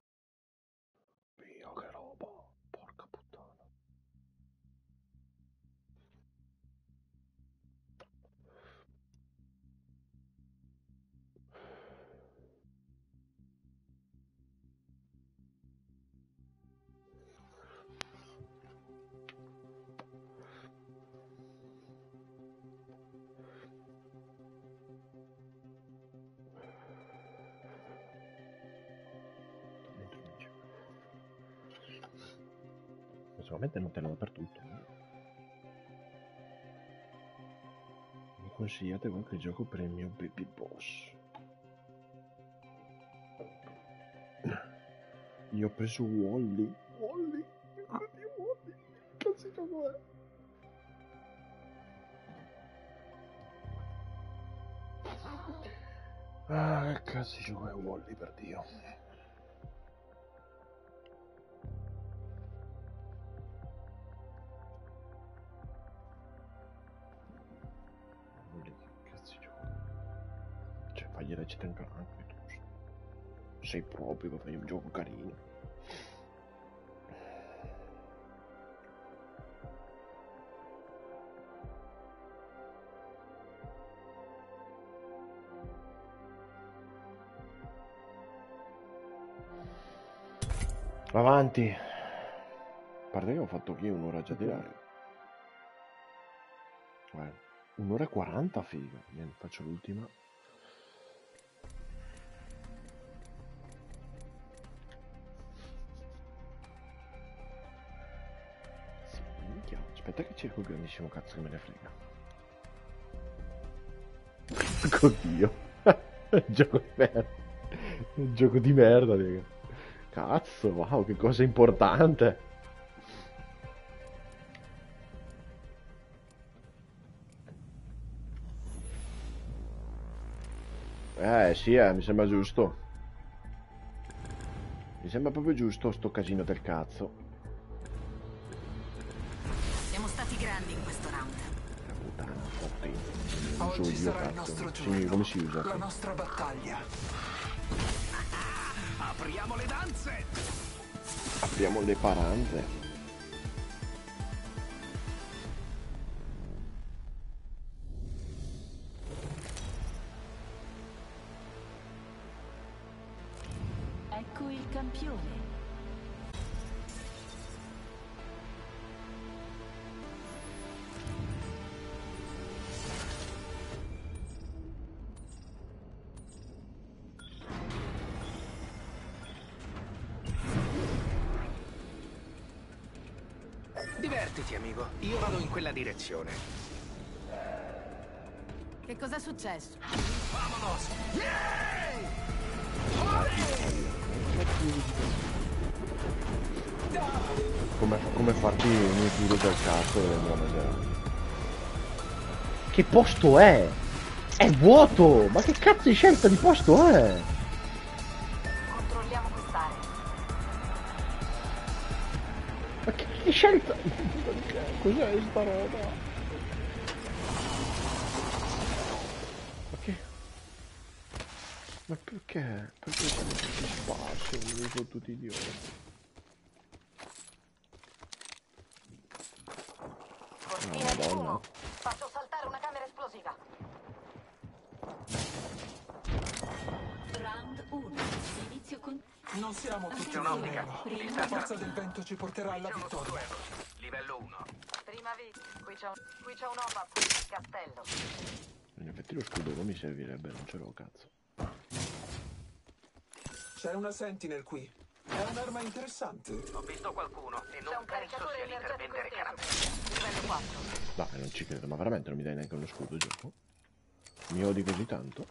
Consigliate qualche gioco per il mio baby boss? Io ho preso Wally. Wally? Oddio, Wally. Che cazzo gioco è? Ah, che cazzo gioco è Wally, per Dio. Avanti. A parte che ho fatto qui un'ora già di live. Guarda, un'ora e 40, figa. Niente, faccio l'ultima. Aspetta che cerco il grandissimo cazzo che me ne frega. [LAUGHS] Oddio. [LAUGHS] gioco di merda. Gioco di merda, raga. Cazzo, wow, che cosa importante. Eh sì, eh, mi sembra giusto. Mi sembra proprio giusto sto casino del cazzo. Siamo stati grandi in questo round. Puttana. Sì, non so Oggi io sarà il nostro Sì, giorno. come si usa? La nostra battaglia. Apriamo le danze! Apriamo le paranze. Ecco il campione. Quella direzione. Che cos'è successo? Vamonos! Come, come farti un giro del cazzo e vedere. Che posto è? È vuoto! Ma che cazzo di scelta di posto è? Cos'è sta roba? Ma che? Ma perché? Perché siamo tutti sparsi? Noi sono tutti idioti. Oh, di Madonna. Faccio saltare una camera esplosiva. Round 1. Inizio con... Non siamo tutti nero. La forza del vento ci porterà alla vittoria. Livello 1. Prima vita. Qui c'è un, qui c'è un OPAP. Castello. In effetti lo scudo non mi servirebbe, non ce l'ho cazzo. C'è una Sentinel qui. È un'arma interessante. Ho visto qualcuno e C'è non un penso caricatore sia lì per vendere caramelle. Livello 4. Dai, non ci credo, ma veramente non mi dai neanche uno scudo gioco? Mi odi così tanto?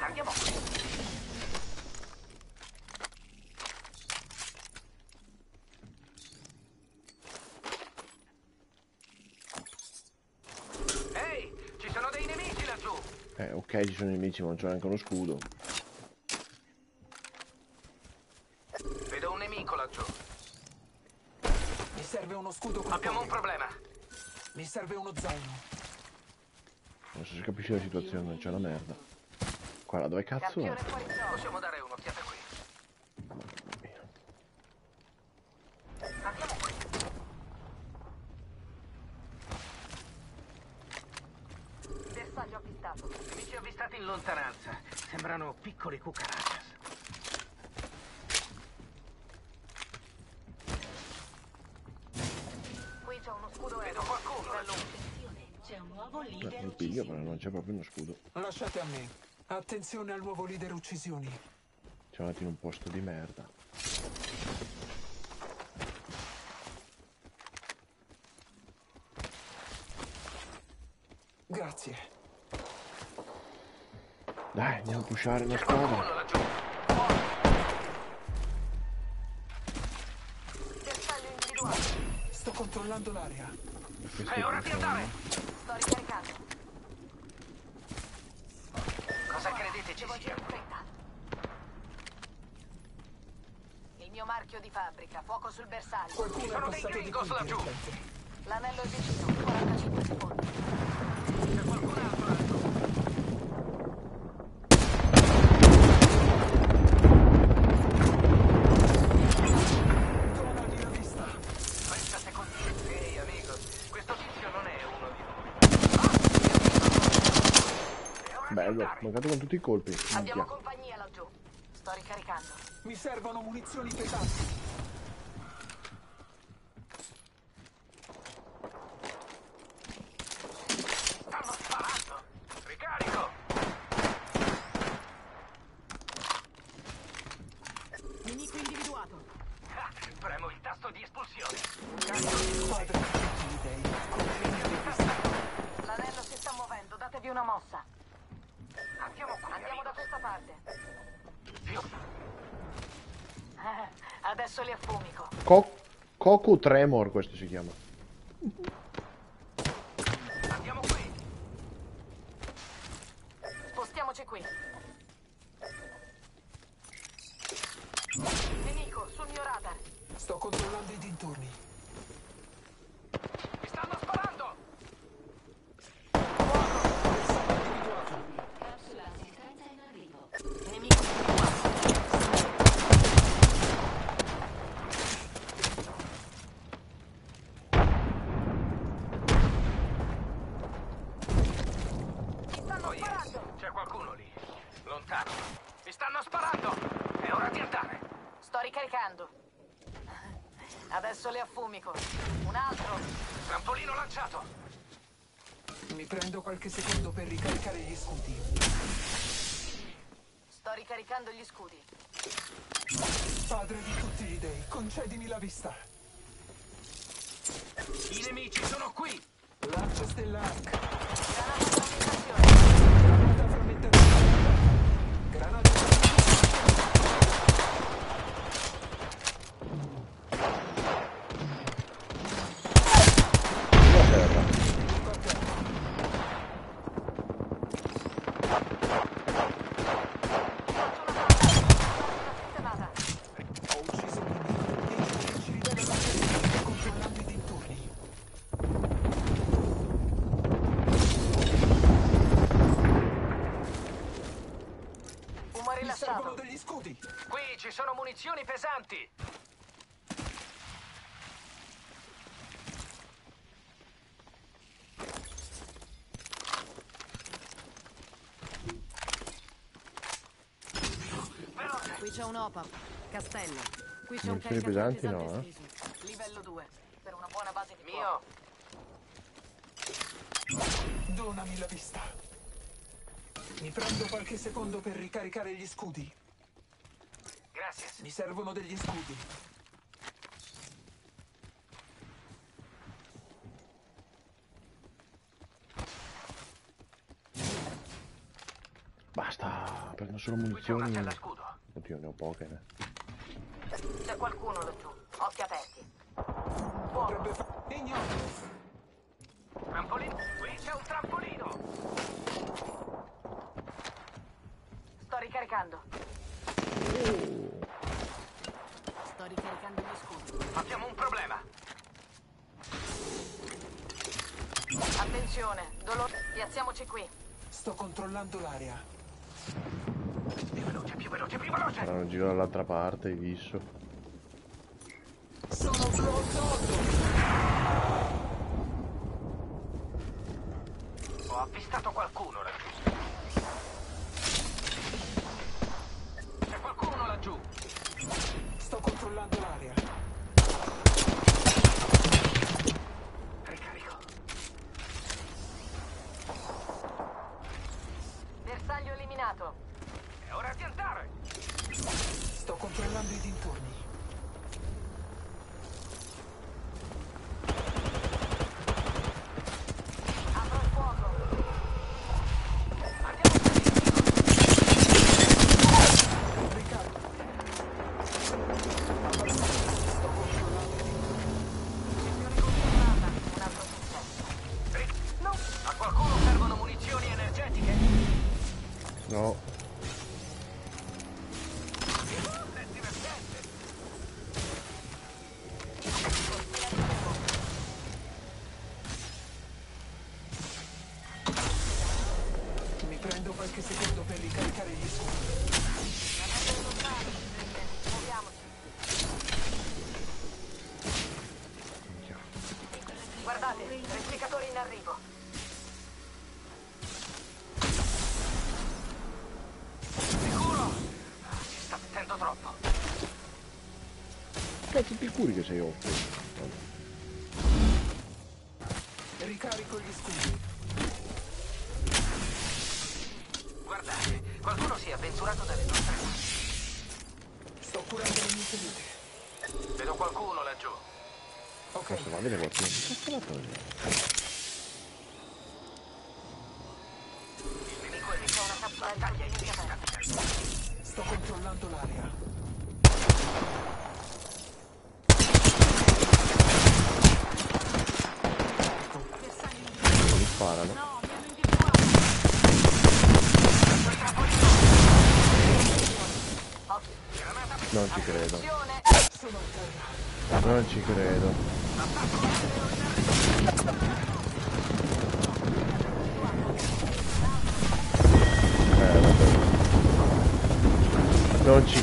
Andiamo qui. Ehi, ci sono dei nemici laggiù. Eh, ok, ci sono nemici, ma non c'ho neanche uno scudo. Vedo un nemico laggiù. Mi serve uno scudo con Abbiamo un problema. Mi serve uno zaino. Non so se capisci la situazione, c'è una merda. Guarda, dove cazzo è? Possiamo dare un'occhiata qui. Mamma mia. Andiamo qui. Bersaglio avvistato. Nemici avvistati in lontananza. Piccoli cucarachas. Qui c'è uno scudo Vedo aereo. qualcuno c'è un nuovo leader lo piglio, però non c'è proprio uno scudo. Lasciate a me. Attenzione al nuovo leader uccisioni. Siamo andati in un posto di merda. Grazie. Pushare la squadra. Sto controllando l'area. È ora di andare. Sto ricaricando. Cosa credete ci sia? Il mio marchio di fabbrica. Fuoco sul bersaglio. Qualcuno è sono dei passato di Gringos qui, laggiù. L'anello è vicino. 45 secondi. C'è qualcun altro laggiù. Zona di vista. 30 secondi. Ehi, amico, questo tizio non è uno di noi. È ora di Bello, andare. Mancato con tutti i colpi. Abbiamo Minchia. compagnia laggiù. Sto ricaricando. Mi servono munizioni pesanti. Stanno sparando. Ricarico. Nemico individuato. Ah, Premo il tasto di espulsione. Squadre di tutti gli dei. Confini di vista. L'anello si sta muovendo. Datevi una mossa. Andiamo qui. Andiamo da amico. questa parte. Io- Eh, Adesso li affumico. Co- Coco Tremor questo si chiama. Andiamo qui. Spostiamoci qui. Sto controllando i dintorni. Mi stanno sparando! Bersaglio individuato. Capsula assistenza in arrivo. Nemico individuato. Mi stanno Oh yes, sparando! c'è qualcuno lì. Lontano. Mi stanno sparando! È ora di andare! Sto ricaricando. Adesso le affumico. Un altro. Trampolino lanciato! Mi prendo qualche secondo per ricaricare gli scudi. Sto ricaricando gli scudi. Padre di tutti gli dei, concedimi la vista. I nemici sono qui! Lancia stellare. Granata frammentazione. Granata frammentazione. Granata a terra. Sistemata. Ho ucciso un nemico. E ci rivela la ferita, controllando i dintorni. Fumo Mi servono rilasciato. degli scudi. Qui ci sono munizioni pesanti! Qui c'è un OPAP. Castello. Qui c'è un caricatore pesanti no, pesante eh. esteso. Livello 2. Per una buona base di Mio! Donami la vista. Mi prendo qualche secondo per ricaricare gli scudi. Mi servono degli scudi. Basta, prendo solo Qui c'è una munizioni. Oddio, ne ho poche. eh. C'è qualcuno laggiù. Occhi aperti. Potrebbe fa... Ignoto. Trampolino? Qui c'è un trampolino! Sto ricaricando. Sto ricaricando gli scudi. Abbiamo un problema! Attenzione. Dolore. Piazziamoci qui. Sto controllando l'area. Più veloce, più veloce, più veloce! Faranno giro dall'altra parte, hai visto. Sono bloccato! Ho avvistato qualcuno Guardate, replicatori in arrivo. Sicuro? Si sta mettendo troppo. cazzo ti curi che sei otto. Ricarico gli scudi. Guardate, qualcuno si è avventurato dalle nostre parti. Sto curando le mie ferite. Vedo qualcuno laggiù. Ok,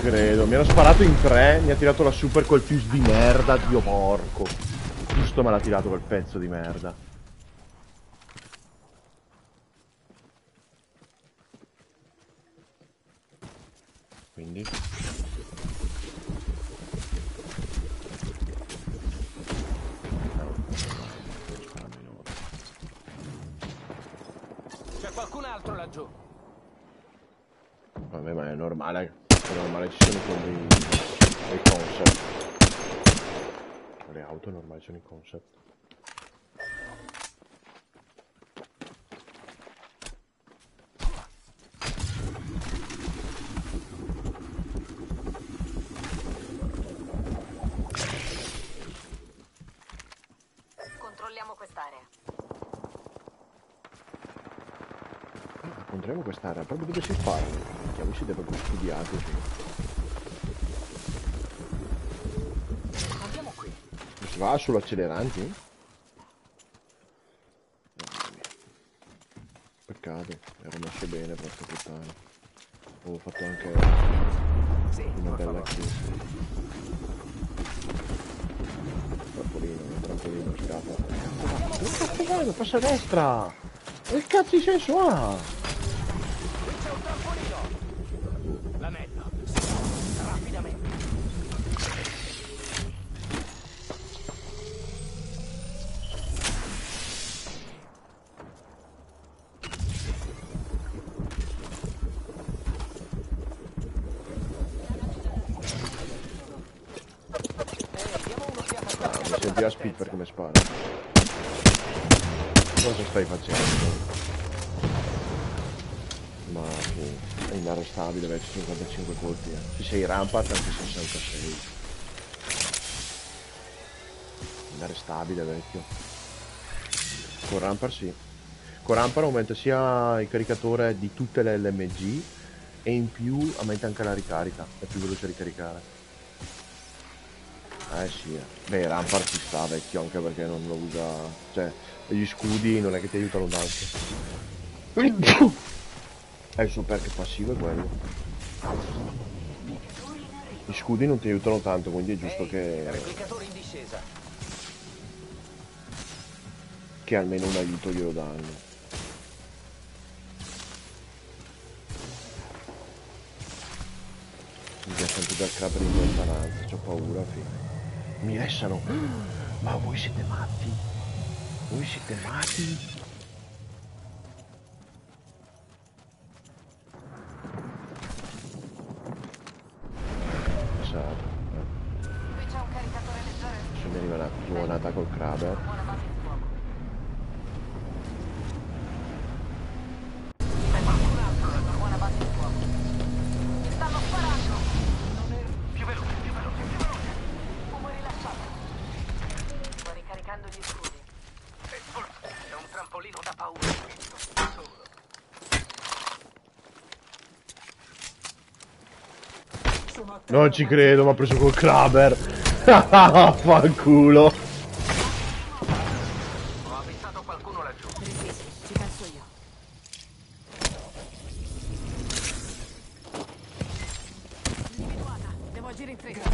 credo. Mi hanno sparato in tre, mi ha tirato la super col fuse di merda, dio porco. Giusto me l'ha tirato quel pezzo di merda. Quindi... C'è qualcun altro laggiù. Vabbè, ma è normale. È normale ci sono con dei, dei concept. Le auto normali sono i concept. Controlliamo quest'area. Incontriamo quest'area, proprio dove si spara. Cioè, voi siete proprio studiati. sì. Andiamo qui. Si va mia. Peccato, ero messo bene, porca puttana. Avevo fatto anche una bella kill. Trampolino, un trampolino scappa. Dove cazzo vai? Passa a destra! Che cazzo di senso ha? C'è un trampolino. L'anello. Rapidamente. Ah, mi sentiva speed per come spara. Cosa stai facendo? Ma che è inarrestabile vecchio 55 colpi. Eh. Se sei rampart anche 66. Inarrestabile vecchio. Con rampart sì. Con rampart aumenta sia il caricatore di tutte le LMG e in più aumenta anche la ricarica. È più veloce a ricaricare. Eh sì, eh. beh Rampart ci sta vecchio anche perché non lo usa, cioè gli scudi non è che ti aiutano tanto. È il suo perk passivo è quello. Gli scudi non ti aiutano tanto, quindi è giusto che, che almeno un aiuto glielo danno. Mi piace sempre dal crabber in lontananza, ho paura, figa. Mi restano. [GASPS] Ma voi siete matti? Voi siete matti? Esatto. eh. Qui c'è un caricatore leggero. Se mi arriva una buonata col crabber. Buona base di fuoco. C'è qualcun altro laggiù. Buona base di fuoco. Mi stanno sparando. Più veloce, più veloce, più veloce. Fumo rilasciato. Sto ricaricando gli scudi. E forse c'è un trampolino da paura. Solo. Sono a Non ci credo, mi ha preso col crabber. [LAUGHS] Fanculo. Ho avvistato qualcuno laggiù. Resist, ci penso io. Individuata. Devo agire in fretta.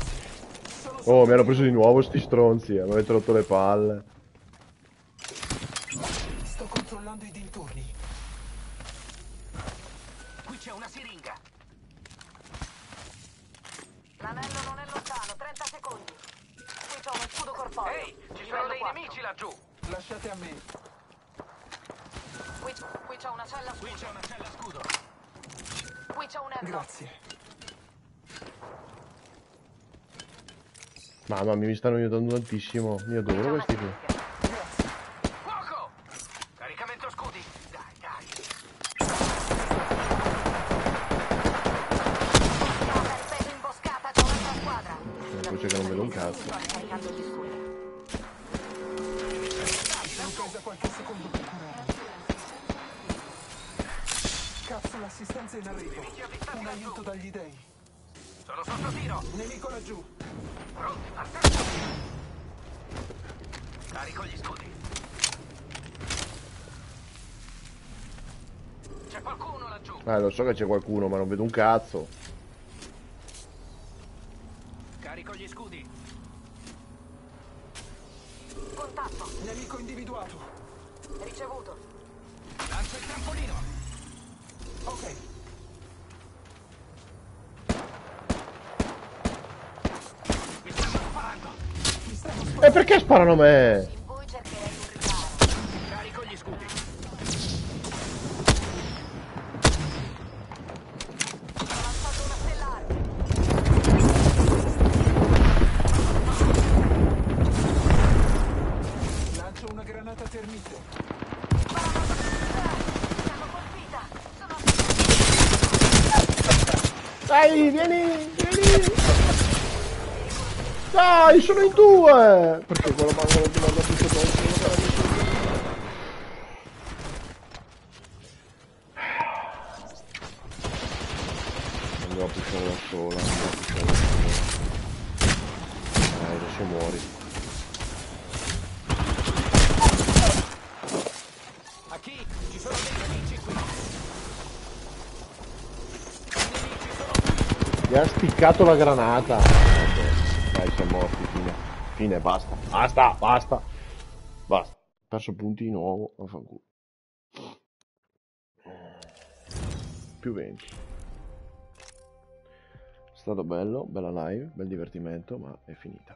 Oh, mi hanno preso di nuovo sti stronzi, eh. mi avete rotto le palle. Sto controllando i dintorni. Qui c'è una siringa. L'anello non è lontano. 30 secondi. Qui c'è uno scudo corporeo. Ehi, ci sono Livello dei 4. nemici laggiù. Lasciate a me. Qui, qui c'è una cella Qui scudo. c'è una cella scudo. Qui c'è un ergo. Grazie. Mamma mia, mi stanno aiutando tantissimo. Io adoro questi qui. So che c'è qualcuno, ma non vedo un cazzo. Carico gli scudi. Contatto. Nemico individuato. Ricevuto. Lancio il trampolino. Ok. Mi stanno sparando. Mi stanno E sparando. perché sparano a me? Spiccato la granata. Dai, siamo morti, fine. Fine, basta. Basta, basta. Basta. Perso punti di nuovo, vaffanculo. Più 20. È stato bello, bella live, bel divertimento, ma è finita.